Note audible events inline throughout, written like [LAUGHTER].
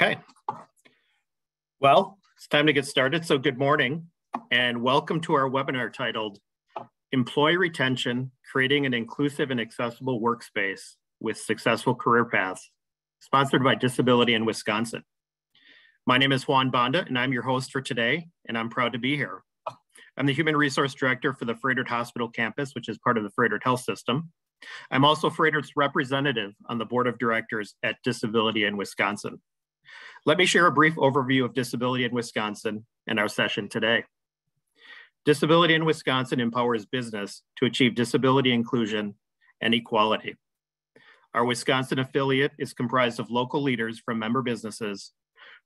Okay. Well, it's time to get started. So good morning and welcome to our webinar titled Employee Retention, Creating an Inclusive and Accessible Workspace with Successful Career Paths, sponsored by Disability in Wisconsin. My name is Juan Banda and I'm your host for today and I'm proud to be here. I'm the Human Resource Director for the Froedtert Hospital campus, which is part of the Froedtert Health System. I'm also Froedtert's representative on the Board of Directors at Disability in Wisconsin. Let me share a brief overview of disability in Wisconsin and our session today. Disability in Wisconsin empowers business to achieve disability inclusion and equality. Our Wisconsin affiliate is comprised of local leaders from member businesses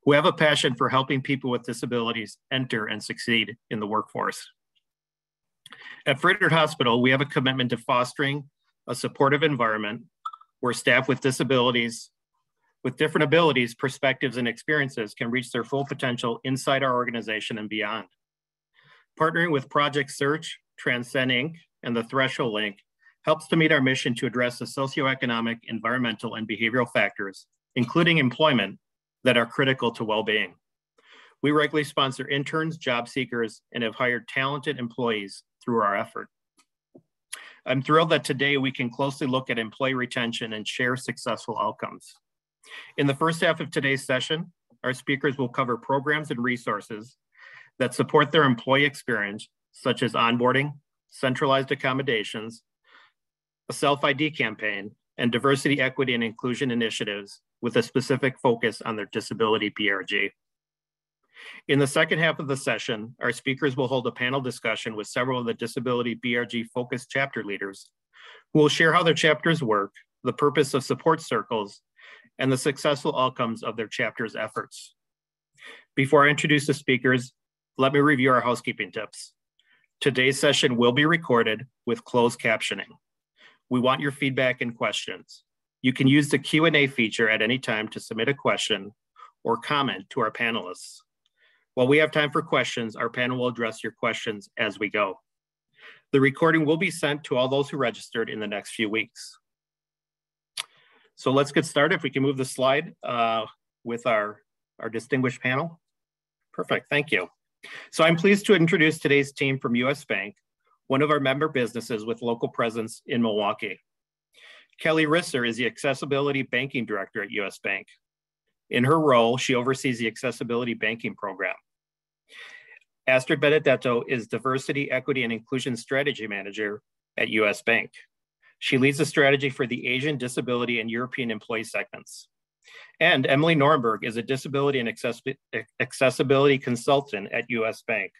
who have a passion for helping people with disabilities enter and succeed in the workforce. At Froedtert Hospital, we have a commitment to fostering a supportive environment where staff with disabilities with different abilities, perspectives, and experiences can reach their full potential inside our organization and beyond. Partnering with Project Search, Transcend Inc., and the Threshold Link helps to meet our mission to address the socioeconomic, environmental, and behavioral factors, including employment, that are critical to well-being. We regularly sponsor interns, job seekers, and have hired talented employees through our effort. I'm thrilled that today we can closely look at employee retention and share successful outcomes. In the first half of today's session, our speakers will cover programs and resources that support their employee experience, such as onboarding, centralized accommodations, a self-ID campaign, and diversity, equity, and inclusion initiatives with a specific focus on their disability BRG. In the second half of the session, our speakers will hold a panel discussion with several of the disability BRG focused chapter leaders who will share how their chapters work, the purpose of support circles, and the successful outcomes of their chapter's efforts. Before I introduce the speakers, let me review our housekeeping tips. Today's session will be recorded with closed captioning. We want your feedback and questions. You can use the Q&A feature at any time to submit a question or comment to our panelists. While we have time for questions, our panel will address your questions as we go. The recording will be sent to all those who registered in the next few weeks. So let's get started. If we can move the slide uh, with our, our distinguished panel. Perfect, thank you. So I'm pleased to introduce today's team from US Bank, one of our member businesses with local presence in Milwaukee. Kelly Risser is the Accessibility Banking Director at US Bank. In her role, she oversees the Accessibility Banking Program. Astrid Benedetto is Diversity, Equity, and Inclusion Strategy Manager at US Bank. She leads the strategy for the Asian, disability, and European employee segments. And Emily Nornberg is a disability and accessibility consultant at US Bank.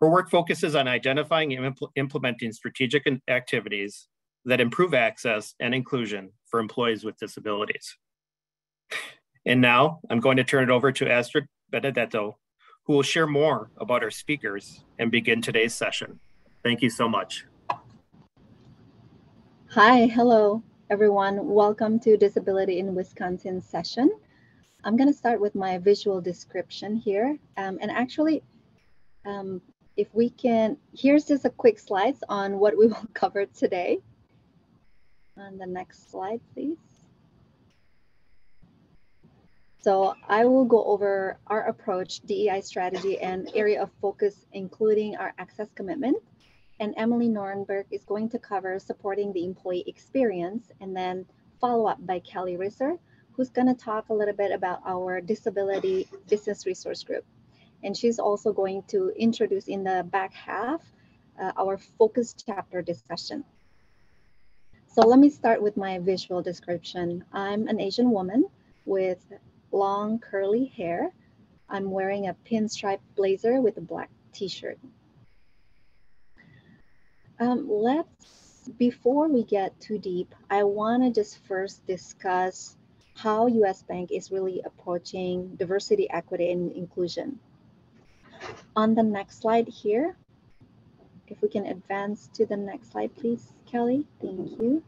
Her work focuses on identifying and impl implementing strategic activities that improve access and inclusion for employees with disabilities. And now I'm going to turn it over to Astrid Benedetto, who will share more about our speakers and begin today's session. Thank you so much. Hi, hello, everyone. Welcome to Disability in Wisconsin session. I'm going to start with my visual description here. Um, and actually, um, if we can, here's just a quick slides on what we will [LAUGHS] cover today. On the next slide, please. So I will go over our approach, DEI strategy, and area of focus, including our access commitment, and Emily Nornberg is going to cover supporting the employee experience and then follow up by Kelly Risser, who's going to talk a little bit about our disability business resource group. And she's also going to introduce in the back half uh, our focus chapter discussion. So let me start with my visual description. I'm an Asian woman with long curly hair. I'm wearing a pinstripe blazer with a black t-shirt. Um, let's, before we get too deep, I want to just first discuss how US Bank is really approaching diversity, equity, and inclusion. On the next slide here, if we can advance to the next slide, please, Kelly. Thank you.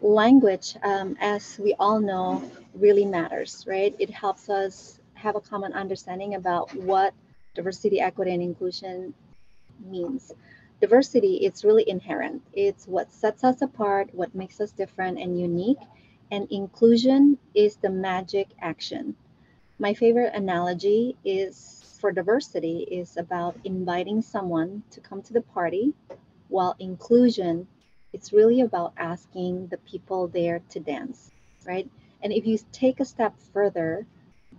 Language, um, as we all know, really matters, right? It helps us have a common understanding about what diversity, equity, and inclusion means. Diversity, is really inherent. It's what sets us apart, what makes us different and unique. and inclusion is the magic action. My favorite analogy is for diversity is about inviting someone to come to the party, while inclusion it's really about asking the people there to dance, right? And if you take a step further,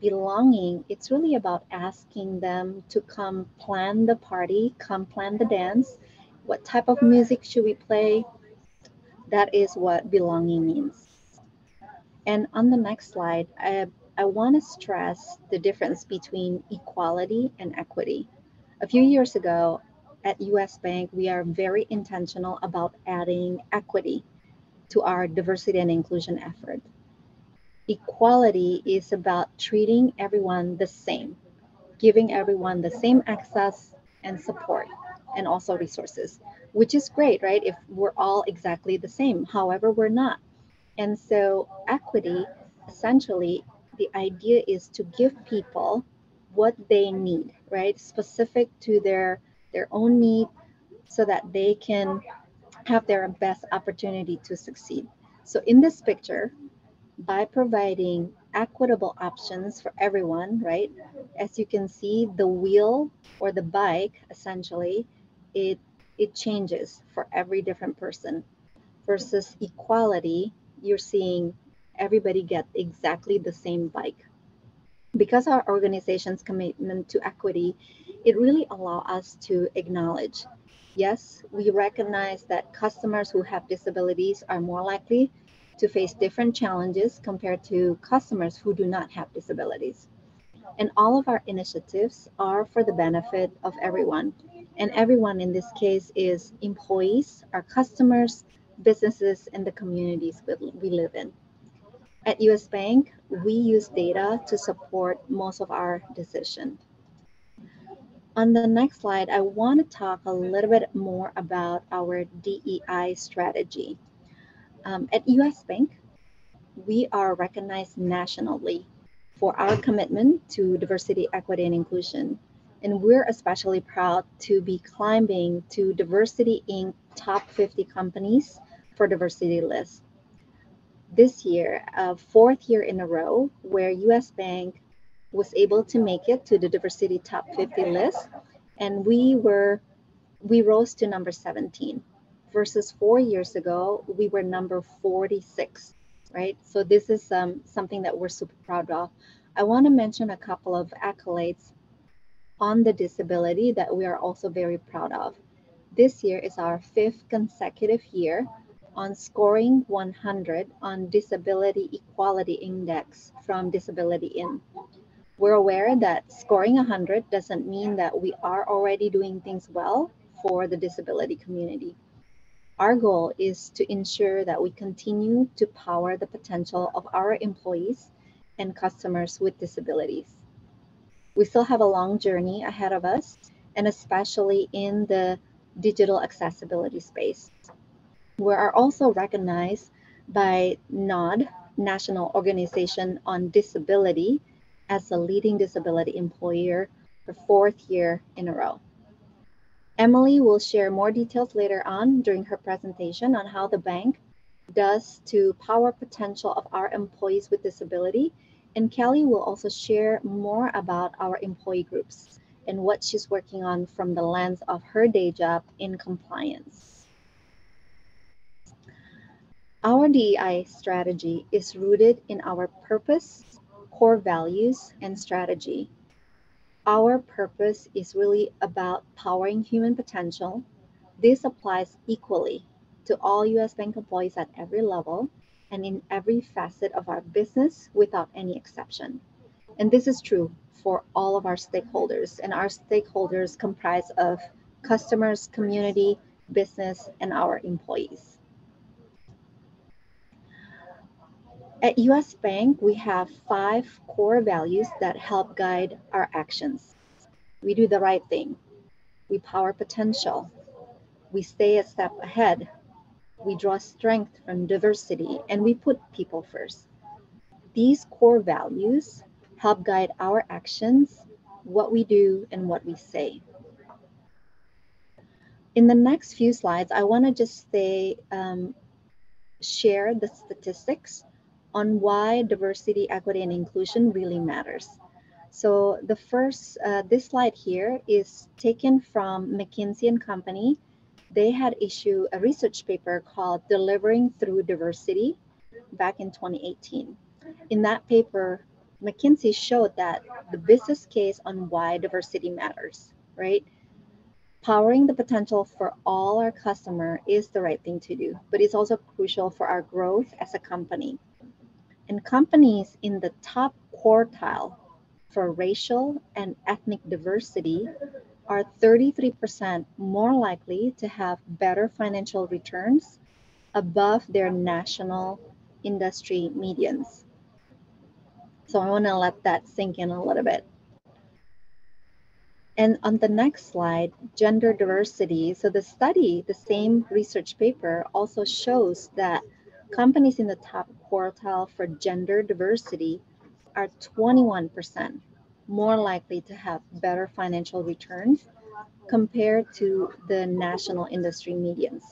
belonging, it's really about asking them to come plan the party, come plan the dance. What type of music should we play? That is what belonging means. And on the next slide, I, I want to stress the difference between equality and equity. A few years ago at US Bank, we are very intentional about adding equity to our diversity and inclusion effort equality is about treating everyone the same, giving everyone the same access and support and also resources, which is great, right? If we're all exactly the same. However, we're not. And so, equity essentially, the idea is to give people what they need, right? Specific to their their own need so that they can have their best opportunity to succeed. So in this picture, by providing equitable options for everyone, right? As you can see, the wheel or the bike essentially, it it changes for every different person. Versus equality, you're seeing everybody get exactly the same bike. Because our organization's commitment to equity, it really allows us to acknowledge yes, we recognize that customers who have disabilities are more likely to face different challenges compared to customers who do not have disabilities. And all of our initiatives are for the benefit of everyone. And everyone in this case is employees, our customers, businesses, and the communities we live in. At US Bank, we use data to support most of our decisions. On the next slide, I want to talk a little bit more about our DEI strategy. Um, at US Bank, we are recognized nationally for our commitment to diversity, equity, and inclusion. And we're especially proud to be climbing to Diversity Inc. top 50 companies for diversity list. This year, a fourth year in a row, where US Bank was able to make it to the diversity top 50 list, and we were we rose to number 17 versus four years ago, we were number 46, right? So this is um, something that we're super proud of. I want to mention a couple of accolades on the disability that we are also very proud of. This year is our fifth consecutive year on scoring 100 on Disability Equality Index from Disability In. We're aware that scoring 100 doesn't mean that we are already doing things well for the disability community. Our goal is to ensure that we continue to power the potential of our employees and customers with disabilities. We still have a long journey ahead of us, and especially in the digital accessibility space. We are also recognized by NOD, National Organization on Disability, as a leading disability employer for fourth year in a row. Emily will share more details later on during her presentation on how the bank does to power potential of our employees with disability. And Kelly will also share more about our employee groups and what she's working on from the lens of her day job in compliance. Our DEI strategy is rooted in our purpose, core values, and strategy our purpose is really about powering human potential. This applies equally to all US Bank employees at every level and in every facet of our business without any exception. And this is true for all of our stakeholders. And our stakeholders comprise of customers, community, business, and our employees. At US Bank, we have five core values that help guide our actions. We do the right thing. We power potential. We stay a step ahead. We draw strength from diversity and we put people first. These core values help guide our actions, what we do, and what we say. In the next few slides, I want to just say, um, share the statistics on why diversity, equity, and inclusion really matters. So the first, uh, this slide here is taken from McKinsey and Company. They had issued a research paper called Delivering Through Diversity back in 2018. In that paper, McKinsey showed that the business case on why diversity matters, right? Powering the potential for all our customer is the right thing to do, but it's also crucial for our growth as a company. And companies in the top quartile for racial and ethnic diversity are 33% more likely to have better financial returns above their national industry medians. So I want to let that sink in a little bit. And on the next slide, gender diversity. So the study, the same research paper, also shows that companies in the top quartile for gender diversity are 21% more likely to have better financial returns compared to the national industry medians.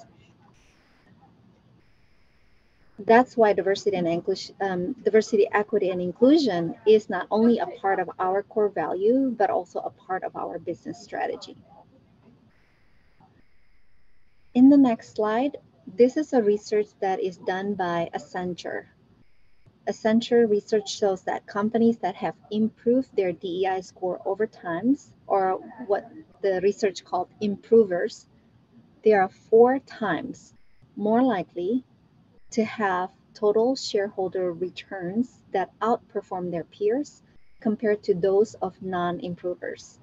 That's why diversity and inclusion, um, diversity, equity, and inclusion is not only a part of our core value, but also a part of our business strategy. In the next slide, this is a research that is done by Accenture. Accenture research shows that companies that have improved their DEI score over time, or what the research called improvers, they are four times more likely to have total shareholder returns that outperform their peers compared to those of non-improvers.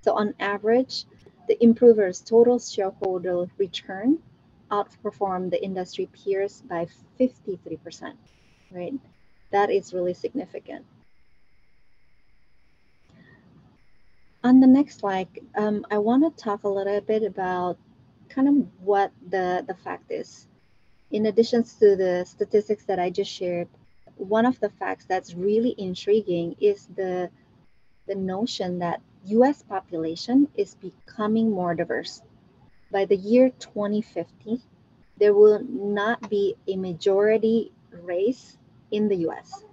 So on average, the improvers' total shareholder return outperform the industry peers by 53%, right? That is really significant. On the next slide, um, I want to talk a little bit about kind of what the, the fact is in addition to the statistics that I just shared, one of the facts that's really intriguing is the, the notion that US population is becoming more diverse. By the year 2050, there will not be a majority race in the US.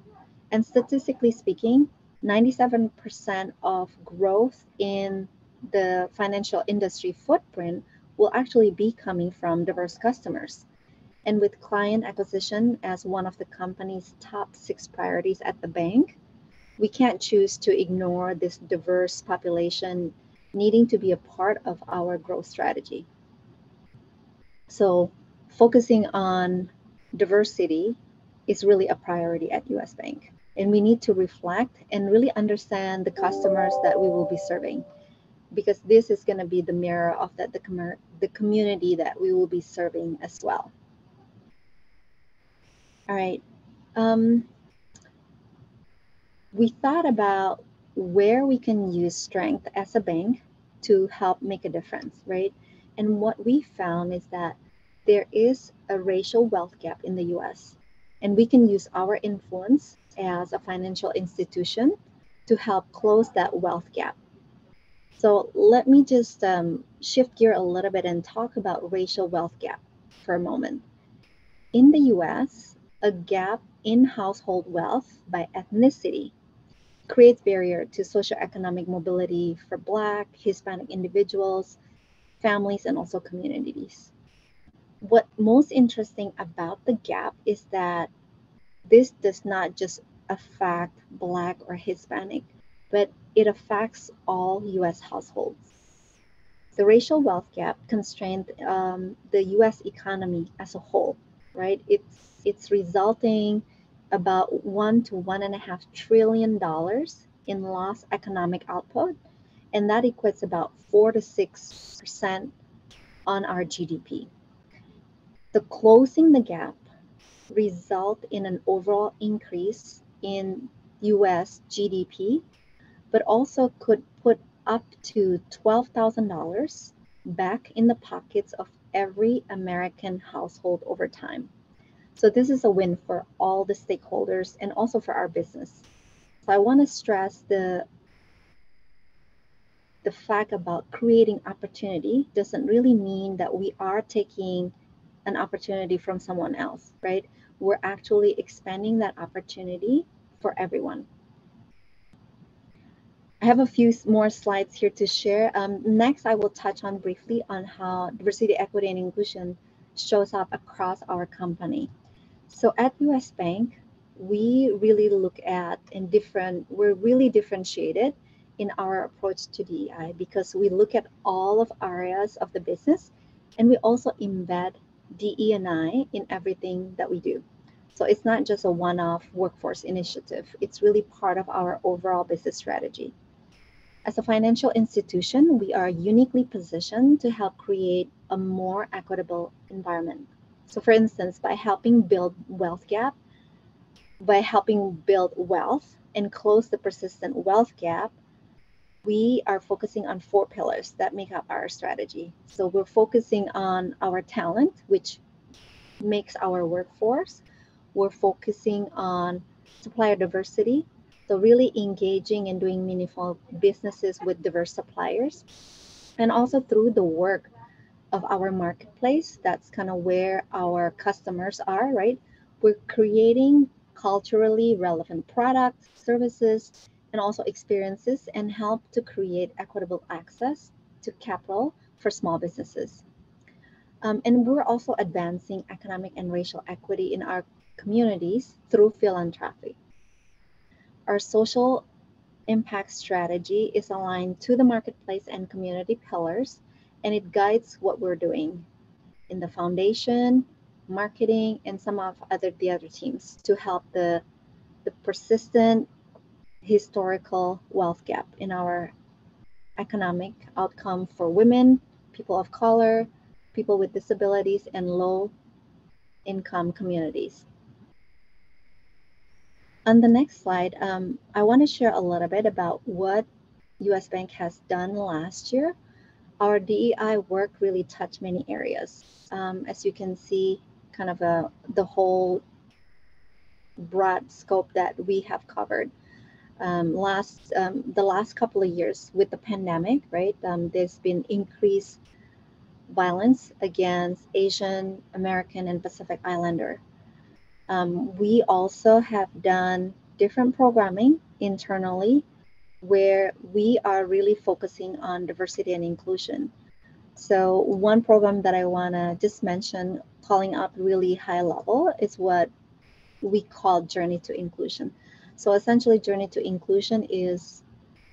And statistically speaking, 97% of growth in the financial industry footprint will actually be coming from diverse customers. And with client acquisition as one of the company's top six priorities at the bank, we can't choose to ignore this diverse population needing to be a part of our growth strategy. So, focusing on diversity is really a priority at US Bank. And we need to reflect and really understand the customers that we will be serving because this is going to be the mirror of that the, com- the community that we will be serving as well. All right. Um, we thought about where we can use strength as a bank to help make a difference, right? And what we found is that there is a racial wealth gap in the US, and we can use our influence as a financial institution to help close that wealth gap. So let me just um, shift gear a little bit and talk about racial wealth gap for a moment. In the US, a gap in household wealth by ethnicity creates barrier to socioeconomic mobility for Black, Hispanic individuals, families, and also communities. What most interesting about the gap is that this does not just affect Black or Hispanic, but it affects all US households. The racial wealth gap constrained um, the US economy as a whole, right? It's it's resulting about one to one and a half trillion dollars in lost economic output, and that equates about four to six percent on our GDP. The closing the gap result in an overall increase in US GDP, but also could put up to $12,000 back in the pockets of every American household over time. So this is a win for all the stakeholders and also for our business. So I want to stress the the fact about creating opportunity doesn't really mean that we are taking an opportunity from someone else, right? We're actually expanding that opportunity for everyone. I have a few more slides here to share. Um, next, I will touch on briefly on how diversity, equity, and inclusion shows up across our company. So at US Bank, we really look at in different, we're really differentiated in our approach to DEI because we look at all of areas of the business and we also embed DE&I in everything that we do. So it's not just a one-off workforce initiative. It's really part of our overall business strategy. As a financial institution, we are uniquely positioned to help create a more equitable environment. So for instance, by helping build wealth gap, by helping build wealth and close the persistent wealth gap, we are focusing on four pillars that make up our strategy. So we're focusing on our talent, which makes our workforce. We're focusing on supplier diversity. So really engaging and doing meaningful businesses with diverse suppliers. And also through the work of our marketplace, that's kind of where our customers are, right? We're creating culturally relevant products, services, and also experiences and help to create equitable access to capital for small businesses. Um, and we're also advancing economic and racial equity in our communities through philanthropy. Our social impact strategy is aligned to the marketplace and community pillars, and it guides what we're doing in the foundation, marketing, and some of other the other teams to help the the persistent historical wealth gap in our economic outcome for women, people of color, people with disabilities, and low income communities. On the next slide, um, I want to share a little bit about what US Bank has done last year. Our DEI work really touched many areas. Um, as you can see, kind of a, the whole broad scope that we have covered um, last um, the last couple of years with the pandemic, right? Um, there's been increased violence against Asian American and Pacific Islander. Um, we also have done different programming internally where we are really focusing on diversity and inclusion. So one program that I want to just mention, calling up really high level, is what we call Journey to Inclusion. So essentially, Journey to Inclusion is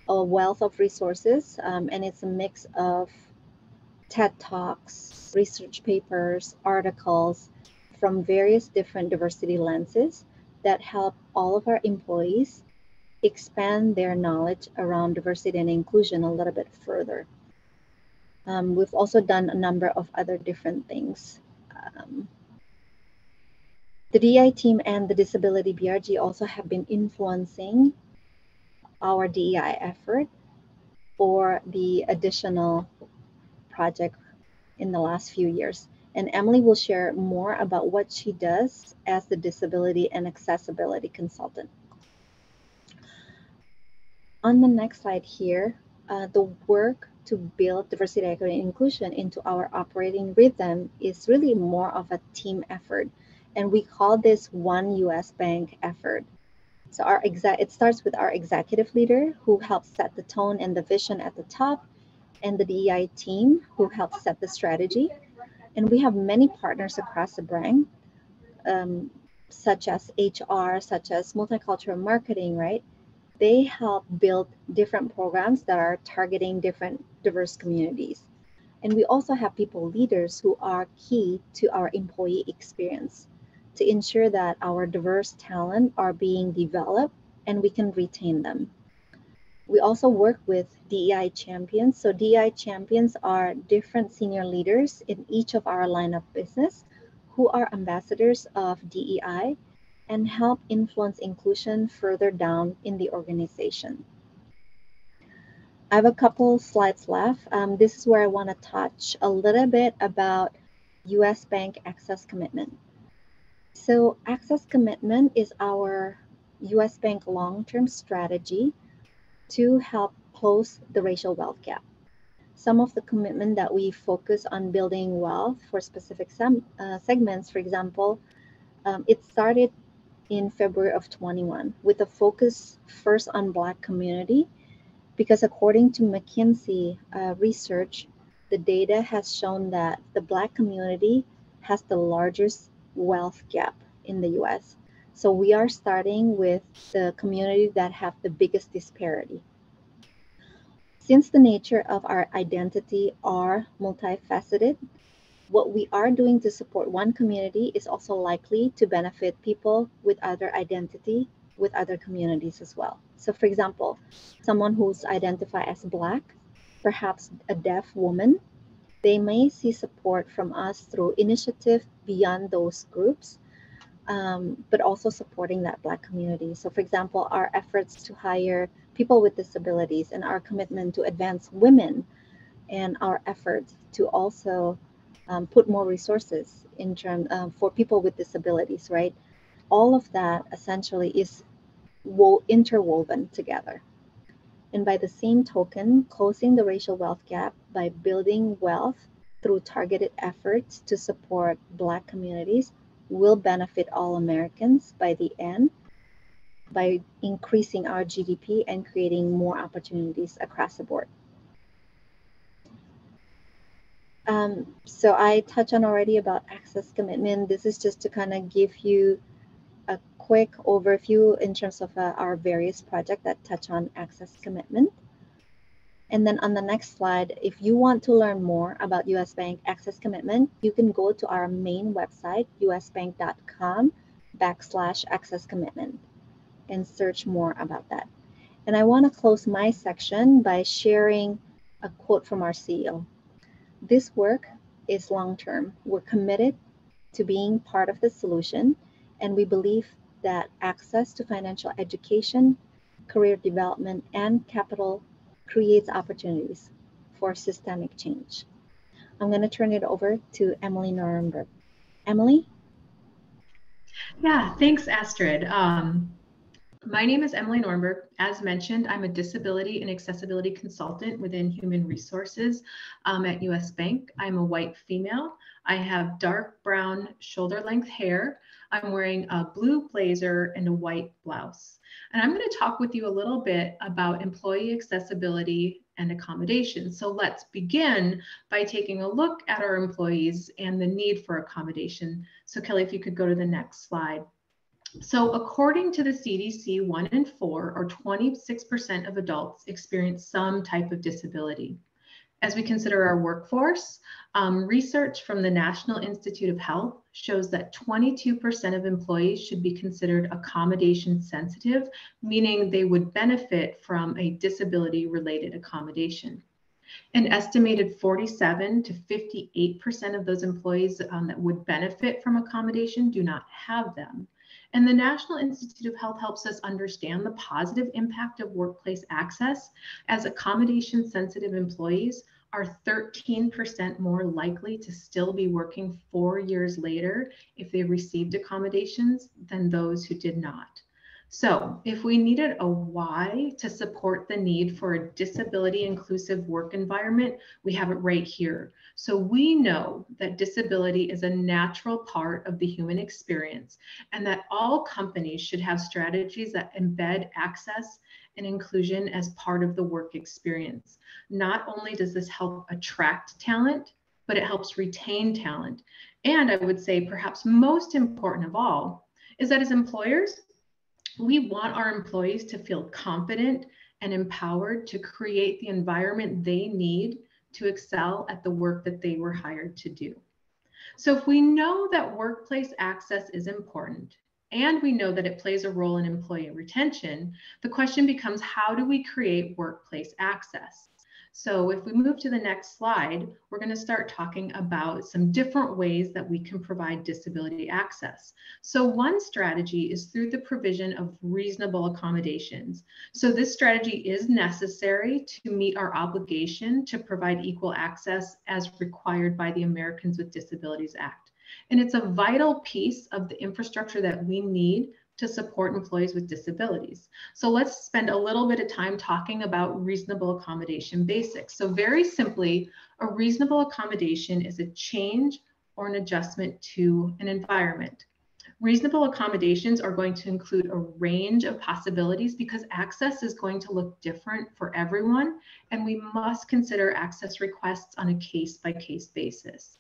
a wealth of resources, um, and it's a mix of TED Talks, research papers, articles from various different diversity lenses that help all of our employees expand their knowledge around diversity and inclusion a little bit further. Um, we've also done a number of other different things. Um, the DI team and the Disability BRG also have been influencing our DEI effort for the additional project in the last few years. And Emily will share more about what she does as the disability and accessibility consultant. On the next slide here, uh, the work to build diversity, equity, and inclusion into our operating rhythm is really more of a team effort and we call this one US bank effort. So our exact it starts with our executive leader who helps set the tone and the vision at the top, and the DEI team who helps set the strategy. And we have many partners across the bank, um, such as HR, such as multicultural marketing, right? They help build different programs that are targeting different diverse communities. And we also have people leaders who are key to our employee experience to ensure that our diverse talent are being developed and we can retain them. We also work with DEI champions. So DEI champions are different senior leaders in each of our line of business who are ambassadors of DEI and help influence inclusion further down in the organization. I have a couple slides left. Um, this is where I want to touch a little bit about US Bank Access Commitment. So access commitment is our US Bank long-term strategy to help close the racial wealth gap. some of the commitment that we focus on building wealth for specific sem- uh, segments, for example, um, it started in February of 21 with a focus first on Black community, because according to McKinsey uh, research, the data has shown that the Black community has the largest wealth gap in the US. So we are starting with the community that have the biggest disparity. Since the nature of our identity are multifaceted, what we are doing to support one community is also likely to benefit people with other identity with other communities as well. So for example, someone who's identified as black, perhaps a deaf woman, they may see support from us through initiative beyond those groups, um, but also supporting that black community. So for example, our efforts to hire people with disabilities and our commitment to advance women and our efforts to also um, put more resources in terms um, for people with disabilities, right? All of that essentially is wo- interwoven together. And by the same token, closing the racial wealth gap by building wealth through targeted efforts to support Black communities will benefit all Americans by the end by increasing our GDP and creating more opportunities across the board. Um, so I touched on already about access commitment. This is just to kind of give you a quick overview in terms of uh, our various projects that touch on access commitment. And then on the next slide, if you want to learn more about US Bank Access Commitment, you can go to our main website, usbank.com backslash access commitment and search more about that. And I want to close my section by sharing a quote from our CEO. This work is long term. We're committed to being part of the solution, and we believe that access to financial education, career development, and capital creates opportunities for systemic change. I'm going to turn it over to Emily Nuremberg. Emily? Yeah, thanks, Astrid. Um, my name is Emily Nuremberg. As mentioned, I'm a disability and accessibility consultant within human resources um, at US Bank. I'm a white female. I have dark brown shoulder length hair. I'm wearing a blue blazer and a white blouse. And I'm going to talk with you a little bit about employee accessibility and accommodation. So let's begin by taking a look at our employees and the need for accommodation. So Kelly, if you could go to the next slide. So according to the CDC, one in four or 26% of adults experience some type of disability. As we consider our workforce, um, research from the National Institute of Health shows that 22% of employees should be considered accommodation sensitive, meaning they would benefit from a disability related accommodation. An estimated 47 to 58% of those employees um, that would benefit from accommodation do not have them. And the National Institute of Health helps us understand the positive impact of workplace access as accommodation sensitive employees are 13% more likely to still be working four years later if they received accommodations than those who did not. So, if we needed a why to support the need for a disability inclusive work environment, we have it right here. So, we know that disability is a natural part of the human experience and that all companies should have strategies that embed access and inclusion as part of the work experience. Not only does this help attract talent, but it helps retain talent. And I would say, perhaps most important of all, is that as employers, we want our employees to feel confident and empowered to create the environment they need to excel at the work that they were hired to do. So if we know that workplace access is important and we know that it plays a role in employee retention, the question becomes how do we create workplace access? So if we move to the next slide, we're going to start talking about some different ways that we can provide disability access. So one strategy is through the provision of reasonable accommodations. So this strategy is necessary to meet our obligation to provide equal access as required by the Americans with Disabilities Act. And it's a vital piece of the infrastructure that we need to support employees with disabilities. So let's spend a little bit of time talking about reasonable accommodation basics. So very simply, a reasonable accommodation is a change or an adjustment to an environment. Reasonable accommodations are going to include a range of possibilities because access is going to look different for everyone, and we must consider access requests on a case by case basis.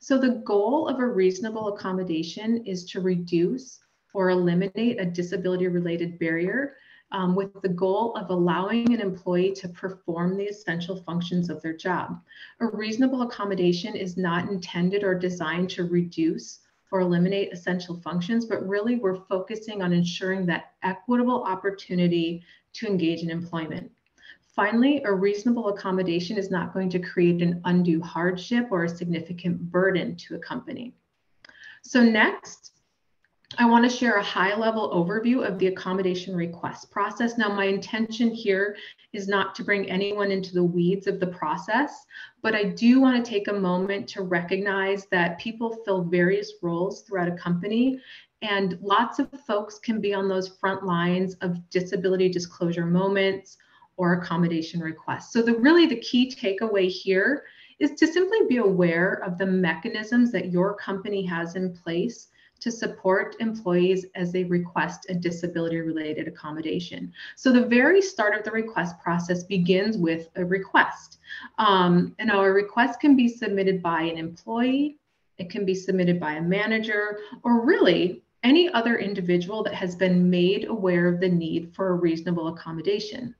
So, the goal of a reasonable accommodation is to reduce or eliminate a disability related barrier um, with the goal of allowing an employee to perform the essential functions of their job. A reasonable accommodation is not intended or designed to reduce or eliminate essential functions, but really we're focusing on ensuring that equitable opportunity to engage in employment. Finally, a reasonable accommodation is not going to create an undue hardship or a significant burden to a company. So next, I want to share a high level overview of the accommodation request process. Now, my intention here is not to bring anyone into the weeds of the process, but I do want to take a moment to recognize that people fill various roles throughout a company and lots of folks can be on those front lines of disability disclosure moments or accommodation requests. So the really the key takeaway here is to simply be aware of the mechanisms that your company has in place to support employees as they request a disability related accommodation. So the very start of the request process begins with a request. Um, and our request can be submitted by an employee, it can be submitted by a manager, or really any other individual that has been made aware of the need for a reasonable accommodation.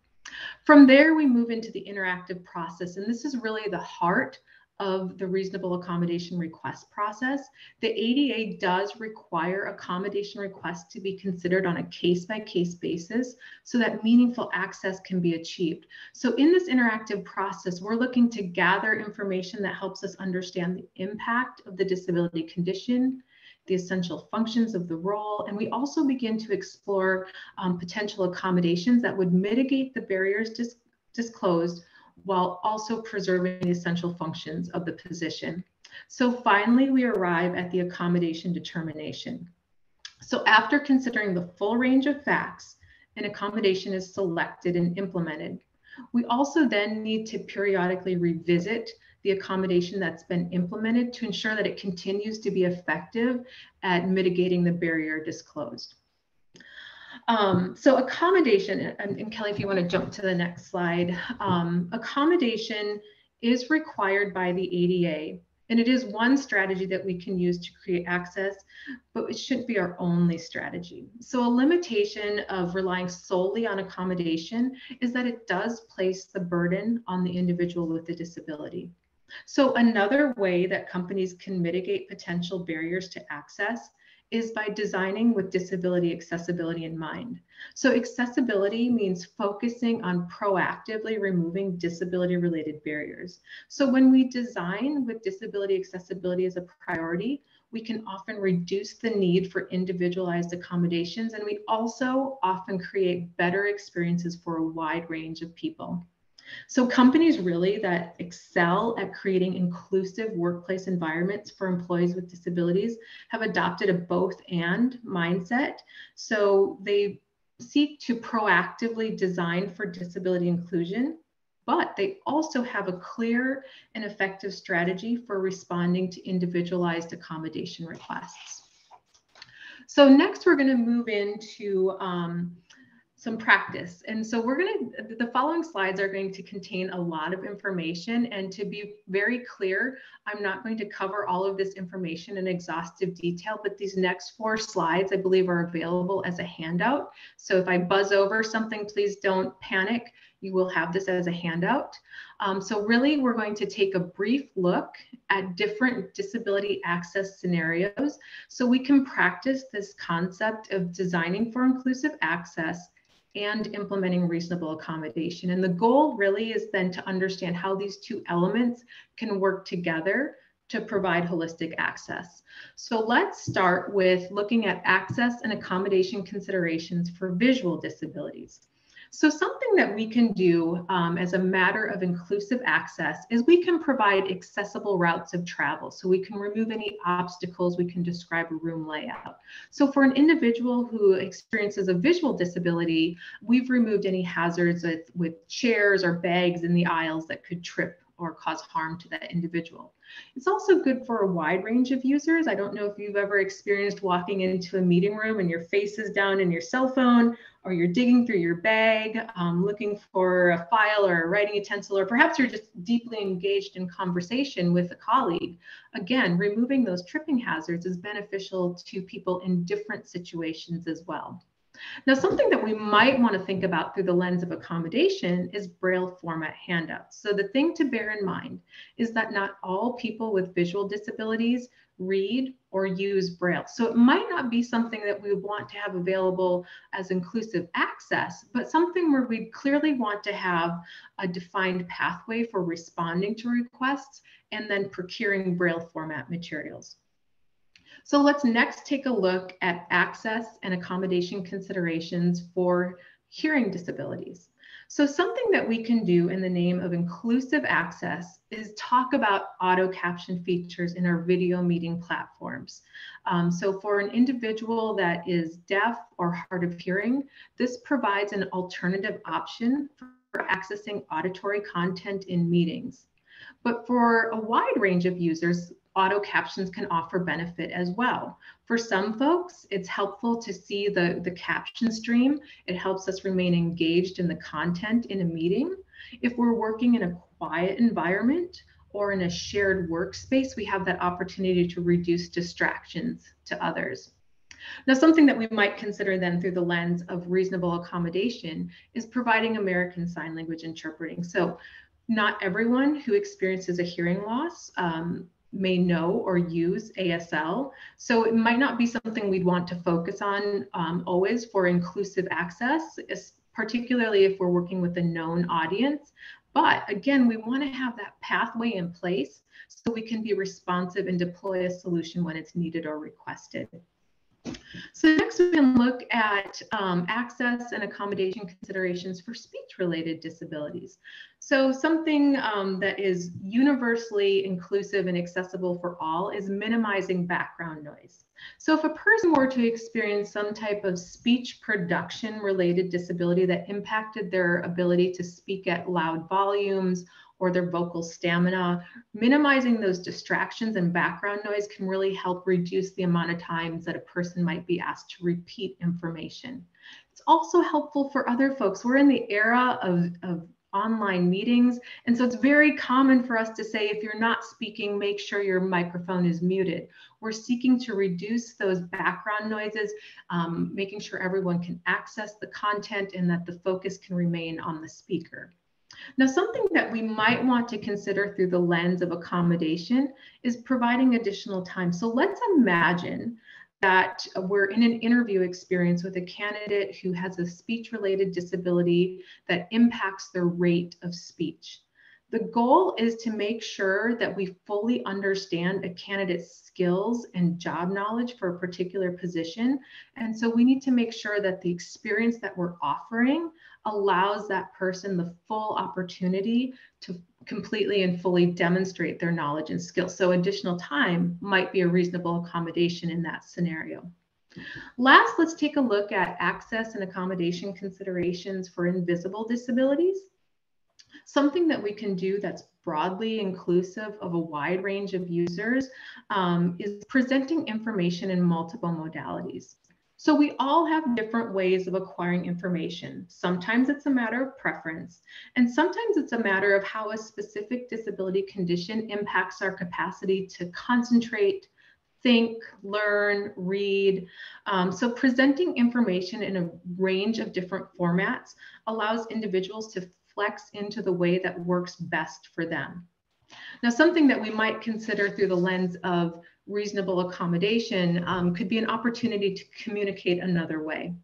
From there, we move into the interactive process, and this is really the heart of the reasonable accommodation request process, the ADA does require accommodation requests to be considered on a case by case basis so that meaningful access can be achieved. So, in this interactive process, we're looking to gather information that helps us understand the impact of the disability condition. The essential functions of the role, and we also begin to explore um, potential accommodations that would mitigate the barriers dis disclosed while also preserving the essential functions of the position. So finally, we arrive at the accommodation determination. So after considering the full range of facts, an accommodation is selected and implemented. We also then need to periodically revisit the accommodation that's been implemented to ensure that it continues to be effective at mitigating the barrier disclosed. Um, so accommodation, and, and, Kelly, if you want to jump to the next slide, um, accommodation is required by the ADA. And it is one strategy that we can use to create access, but it shouldn't be our only strategy. So a limitation of relying solely on accommodation is that it does place the burden on the individual with a disability. So another way that companies can mitigate potential barriers to access is by designing with disability accessibility in mind. So accessibility means focusing on proactively removing disability related barriers. So when we design with disability accessibility as a priority, we can often reduce the need for individualized accommodations and we also often create better experiences for a wide range of people. So companies really that excel at creating inclusive workplace environments for employees with disabilities have adopted a both and mindset. So they seek to proactively design for disability inclusion, but they also have a clear and effective strategy for responding to individualized accommodation requests. So next we're going to move into um, some practice. And so we're going to, the following slides are going to contain a lot of information. And to be very clear, I'm not going to cover all of this information in exhaustive detail, but these next four slides, I believe, are available as a handout. So if I buzz over something, please don't panic. You will have this as a handout. Um, so really, we're going to take a brief look at different disability access scenarios so we can practice this concept of designing for inclusive access and implementing reasonable accommodation. And the goal really is then to understand how these two elements can work together to provide holistic access. So let's start with looking at access and accommodation considerations for visual disabilities. So something that we can do um, as a matter of inclusive access is we can provide accessible routes of travel. So we can remove any obstacles, we can describe a room layout. So for an individual who experiences a visual disability, we've removed any hazards with, with chairs or bags in the aisles that could trip or cause harm to that individual. It's also good for a wide range of users. I don't know if you've ever experienced walking into a meeting room and your face is down in your cell phone or you're digging through your bag, um, looking for a file or a writing utensil, or perhaps you're just deeply engaged in conversation with a colleague. Again, removing those tripping hazards is beneficial to people in different situations as well. Now, something that we might want to think about through the lens of accommodation is Braille format handouts. So the thing to bear in mind is that not all people with visual disabilities read or use Braille. So it might not be something that we want to have available as inclusive access, but something where we clearly want to have a defined pathway for responding to requests and then procuring Braille format materials. So let's next take a look at access and accommodation considerations for hearing disabilities. So something that we can do in the name of inclusive access is talk about auto caption features in our video meeting platforms. Um, so for an individual that is deaf or hard of hearing, this provides an alternative option for accessing auditory content in meetings. But for a wide range of users, auto captions can offer benefit as well. For some folks, it's helpful to see the, the caption stream. It helps us remain engaged in the content in a meeting. If we're working in a quiet environment or in a shared workspace, we have that opportunity to reduce distractions to others. Now, something that we might consider then through the lens of reasonable accommodation is providing American Sign Language interpreting. So not everyone who experiences a hearing loss um, may know or use ASL. So it might not be something we'd want to focus on um, always for inclusive access, particularly if we're working with a known audience. But again, we want to have that pathway in place so we can be responsive and deploy a solution when it's needed or requested. So next we can look at um, access and accommodation considerations for speech-related disabilities. So something um, that is universally inclusive and accessible for all is minimizing background noise. So if a person were to experience some type of speech production related disability that impacted their ability to speak at loud volumes or their vocal stamina. Minimizing those distractions and background noise can really help reduce the amount of times that a person might be asked to repeat information. It's also helpful for other folks. We're in the era of, of online meetings. And so it's very common for us to say, if you're not speaking, make sure your microphone is muted. We're seeking to reduce those background noises, um, making sure everyone can access the content and that the focus can remain on the speaker. Now, something that we might want to consider through the lens of accommodation is providing additional time. So let's imagine that we're in an interview experience with a candidate who has a speech related disability that impacts their rate of speech. The goal is to make sure that we fully understand a candidate's skills and job knowledge for a particular position. And so we need to make sure that the experience that we're offering allows that person the full opportunity to completely and fully demonstrate their knowledge and skills. So additional time might be a reasonable accommodation in that scenario. Last, let's take a look at access and accommodation considerations for invisible disabilities. Something that we can do that's broadly inclusive of a wide range of users um, is presenting information in multiple modalities. So we all have different ways of acquiring information. Sometimes it's a matter of preference, and sometimes it's a matter of how a specific disability condition impacts our capacity to concentrate, think, learn, read. Um, so presenting information in a range of different formats allows individuals to flex into the way that works best for them. Now, something that we might consider through the lens of reasonable accommodation um, could be an opportunity to communicate another way.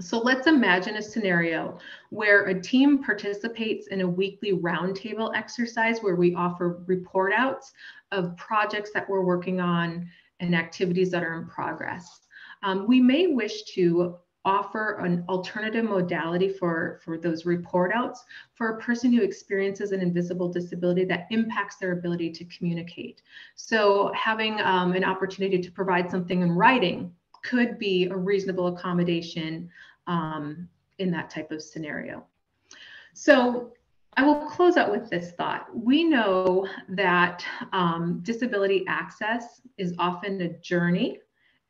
So let's imagine a scenario where a team participates in a weekly roundtable exercise where we offer report outs of projects that we're working on and activities that are in progress. Um, we may wish to offer an alternative modality for, for those report outs for a person who experiences an invisible disability that impacts their ability to communicate. So having um, an opportunity to provide something in writing could be a reasonable accommodation um, in that type of scenario. So I will close out with this thought. We know that um, disability access is often a journey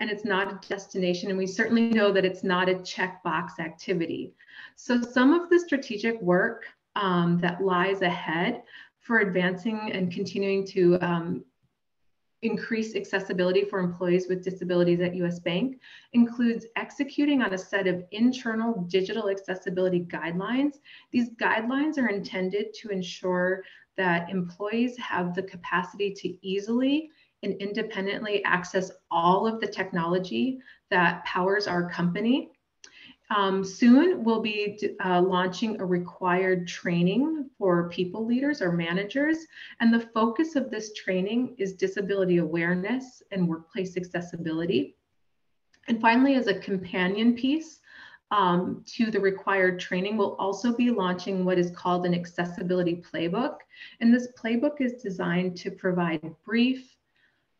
and it's not a destination. And we certainly know that it's not a checkbox activity. So some of the strategic work um, that lies ahead for advancing and continuing to um, increase accessibility for employees with disabilities at US Bank includes executing on a set of internal digital accessibility guidelines. These guidelines are intended to ensure that employees have the capacity to easily and independently access all of the technology that powers our company. Um, soon we'll be uh, launching a required training for people leaders or managers. And the focus of this training is disability awareness and workplace accessibility. And finally, as a companion piece um, to the required training, we'll also be launching what is called an accessibility playbook. And this playbook is designed to provide brief,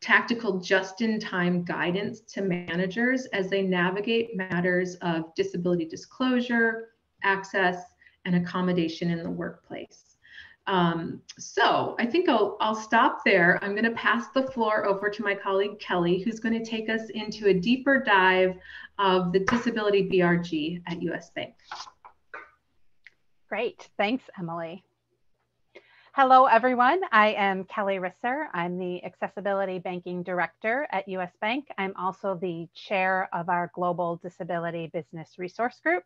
tactical just-in-time guidance to managers as they navigate matters of disability disclosure, access, and accommodation in the workplace. Um, so I think I'll, I'll stop there. I'm going to pass the floor over to my colleague Kelly, who's going to take us into a deeper dive of the disability BRG at US Bank. Great, thanks, Emily. Hello, everyone. I am Kelly Risser. I'm the Accessibility Banking Director at US Bank. I'm also the chair of our Global Disability Business Resource Group.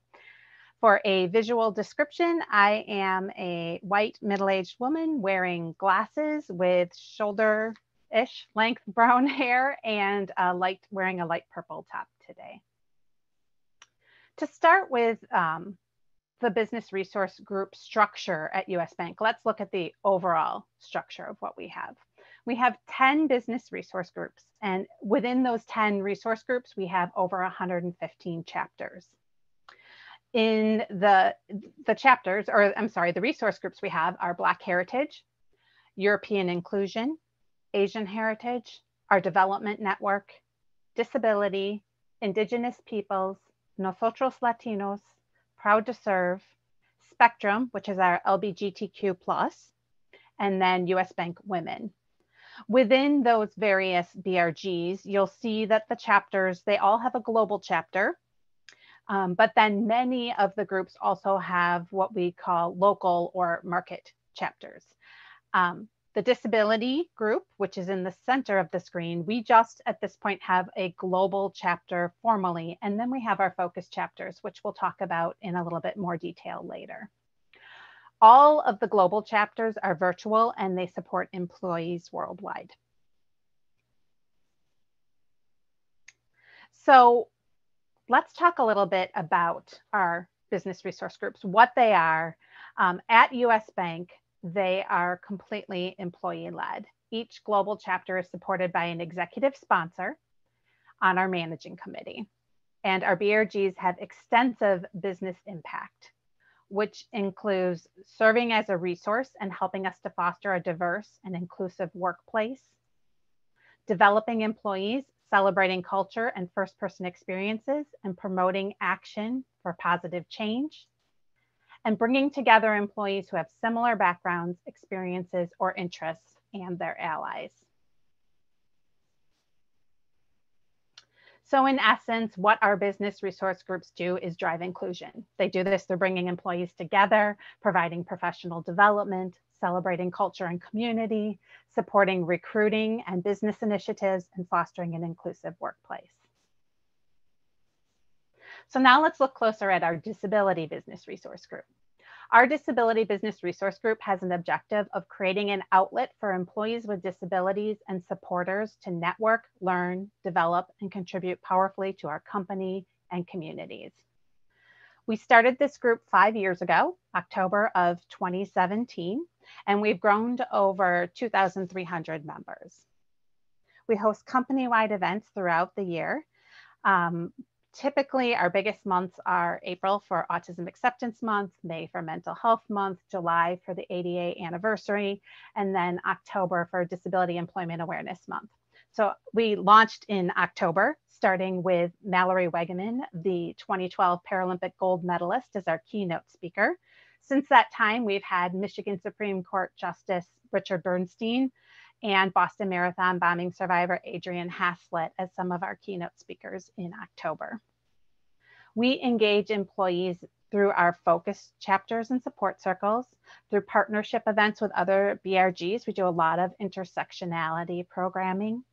For a visual description, I am a white middle-aged woman wearing glasses with shoulder-ish length brown [LAUGHS] hair and a light, wearing a light purple top today. To start with um, the business resource group structure at US Bank, let's look at the overall structure of what we have. We have 10 business resource groups, and within those 10 resource groups, we have over 115 chapters. In the, the chapters, or I'm sorry, the resource groups we have are Black Heritage, European Inclusion, Asian Heritage, our Development Network, Disability, Indigenous Peoples, Nosotros Latinos, Proud to Serve, Spectrum, which is our LBGTQ plus, and then US Bank Women. Within those various BRGs, you'll see that the chapters, they all have a global chapter, um, but then many of the groups also have what we call local or market chapters. Um, the disability group, which is in the center of the screen, we just at this point have a global chapter formally, and then we have our focus chapters, which we'll talk about in a little bit more detail later. All of the global chapters are virtual and they support employees worldwide. So let's talk a little bit about our business resource groups, what they are. Um, at US Bank, they are completely employee led. Each global chapter is supported by an executive sponsor on our managing committee. And our BRGs have extensive business impact, which includes serving as a resource and helping us to foster a diverse and inclusive workplace, developing employees, celebrating culture and first person experiences, and promoting action for positive change, and bringing together employees who have similar backgrounds, experiences, or interests and their allies. So in essence, what our business resource groups do is drive inclusion. They do this through bringing employees together, providing professional development, celebrating culture and community, supporting recruiting and business initiatives, and fostering an inclusive workplace. So now let's look closer at our disability business resource group. Our disability business resource group has an objective of creating an outlet for employees with disabilities and supporters to network, learn, develop, and contribute powerfully to our company and communities. We started this group five years ago, October of 2017, and we've grown to over 2,300 members. We host company-wide events throughout the year, um, typically, our biggest months are April for Autism Acceptance Month, May for Mental Health Month, July for the ADA anniversary, and then October for Disability Employment Awareness Month. So we launched in October, starting with Mallory Weggemann, the 2012 Paralympic gold medalist, as our keynote speaker. Since that time, we've had Michigan Supreme Court Justice Richard Bernstein and Boston Marathon bombing survivor Adrianne Haslet as some of our keynote speakers in October. We engage employees through our focus chapters and support circles, through partnership events with other BRGs. We do a lot of intersectionality programming.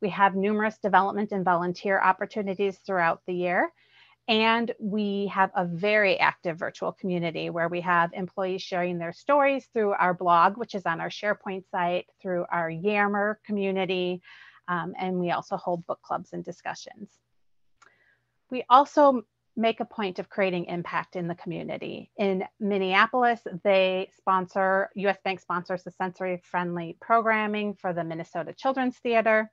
We have numerous development and volunteer opportunities throughout the year. And we have a very active virtual community where we have employees sharing their stories through our blog, which is on our SharePoint site, through our Yammer community, um, and we also hold book clubs and discussions. We also make a point of creating impact in the community. In Minneapolis, they sponsor, US Bank sponsors the sensory friendly programming for the Minnesota Children's Theater.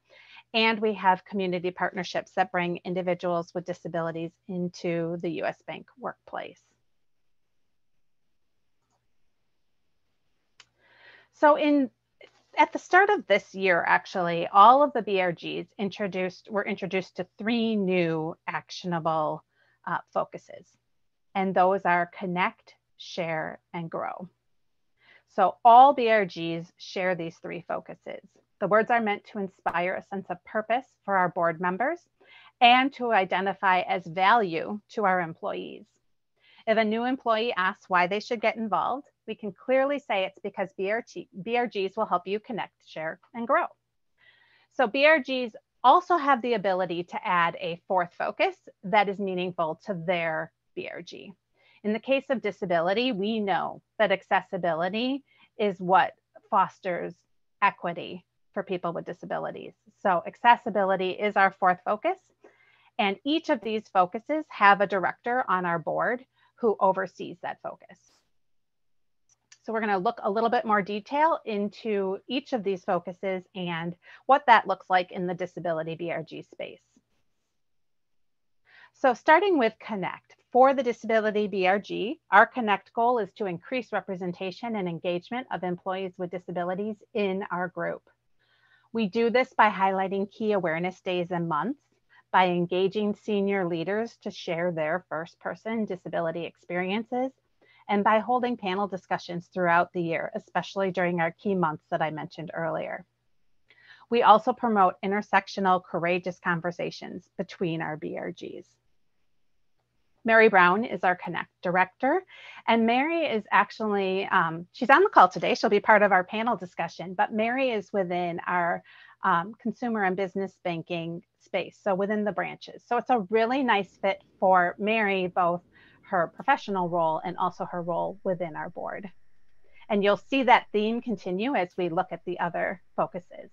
And we have community partnerships that bring individuals with disabilities into the US Bank workplace. So in at the start of this year, actually, all of the BRGs introduced were introduced to three new actionable uh, focuses. And those are connect, share, and grow. So all BRGs share these three focuses. The words are meant to inspire a sense of purpose for our board members and to identify as value to our employees. If a new employee asks why they should get involved, we can clearly say it's because BRG, BRGs will help you connect, share, and grow. So BRGs also have the ability to add a fourth focus that is meaningful to their BRG. In the case of disability, we know that accessibility is what fosters equity for people with disabilities. So accessibility is our fourth focus. And each of these focuses have a director on our board who oversees that focus. So we're gonna look a little bit more detail into each of these focuses and what that looks like in the disability BRG space. So starting with Connect, for the Disability BRG, our Connect goal is to increase representation and engagement of employees with disabilities in our group. We do this by highlighting key awareness days and months, by engaging senior leaders to share their first person disability experiences, and by holding panel discussions throughout the year, especially during our key months that I mentioned earlier. We also promote intersectional courageous conversations between our BRGs. Mary Brown is our Connect director. And Mary is actually, um, she's on the call today. She'll be part of our panel discussion, but Mary is within our um, consumer and business banking space, so within the branches. So it's a really nice fit for Mary, both her professional role and also her role within our board. And you'll see that theme continue as we look at the other focuses.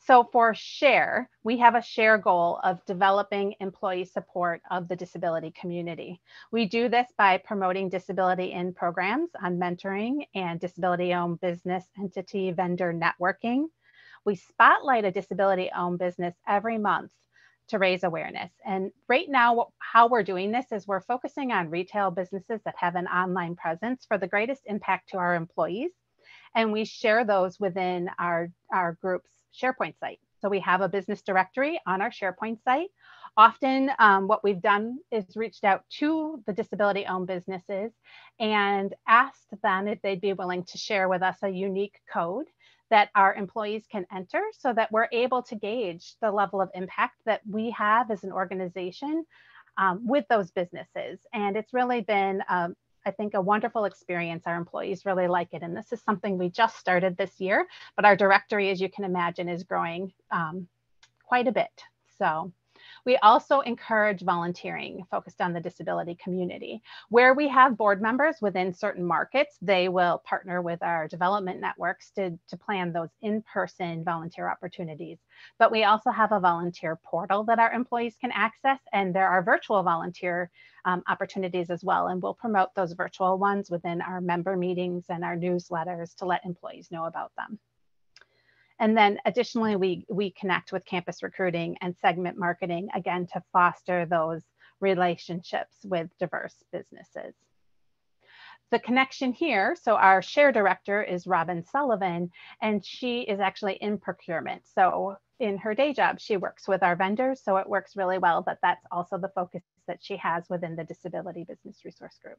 So for SHARE, we have a SHARE goal of developing employee support of the disability community. We do this by promoting Disability:IN programs on mentoring and disability owned business entity vendor networking. We spotlight a disability owned business every month to raise awareness. And right now, how we're doing this is we're focusing on retail businesses that have an online presence for the greatest impact to our employees. And we share those within our, our group's SharePoint site. So we have a business directory on our SharePoint site. Often um, what we've done is reached out to the disability owned businesses and asked them if they'd be willing to share with us a unique code that our employees can enter so that we're able to gauge the level of impact that we have as an organization um, with those businesses. And it's really been um, I think, a wonderful experience. Our employees really like it. And this is something we just started this year, but our directory, as you can imagine, is growing um, quite a bit. So we also encourage volunteering focused on the disability community. Where we have board members within certain markets, they will partner with our development networks to, to plan those in-person volunteer opportunities. But we also have a volunteer portal that our employees can access, and there are virtual volunteer um, opportunities as well. And we'll promote those virtual ones within our member meetings and our newsletters to let employees know about them. And then additionally, we, we connect with campus recruiting and segment marketing, again, to foster those relationships with diverse businesses. The connection here, so our share director is Robin Sullivan, and she is actually in procurement. So in her day job, she works with our vendors. So it works really well that that's also the focus that she has within the Disability Business Resource Group.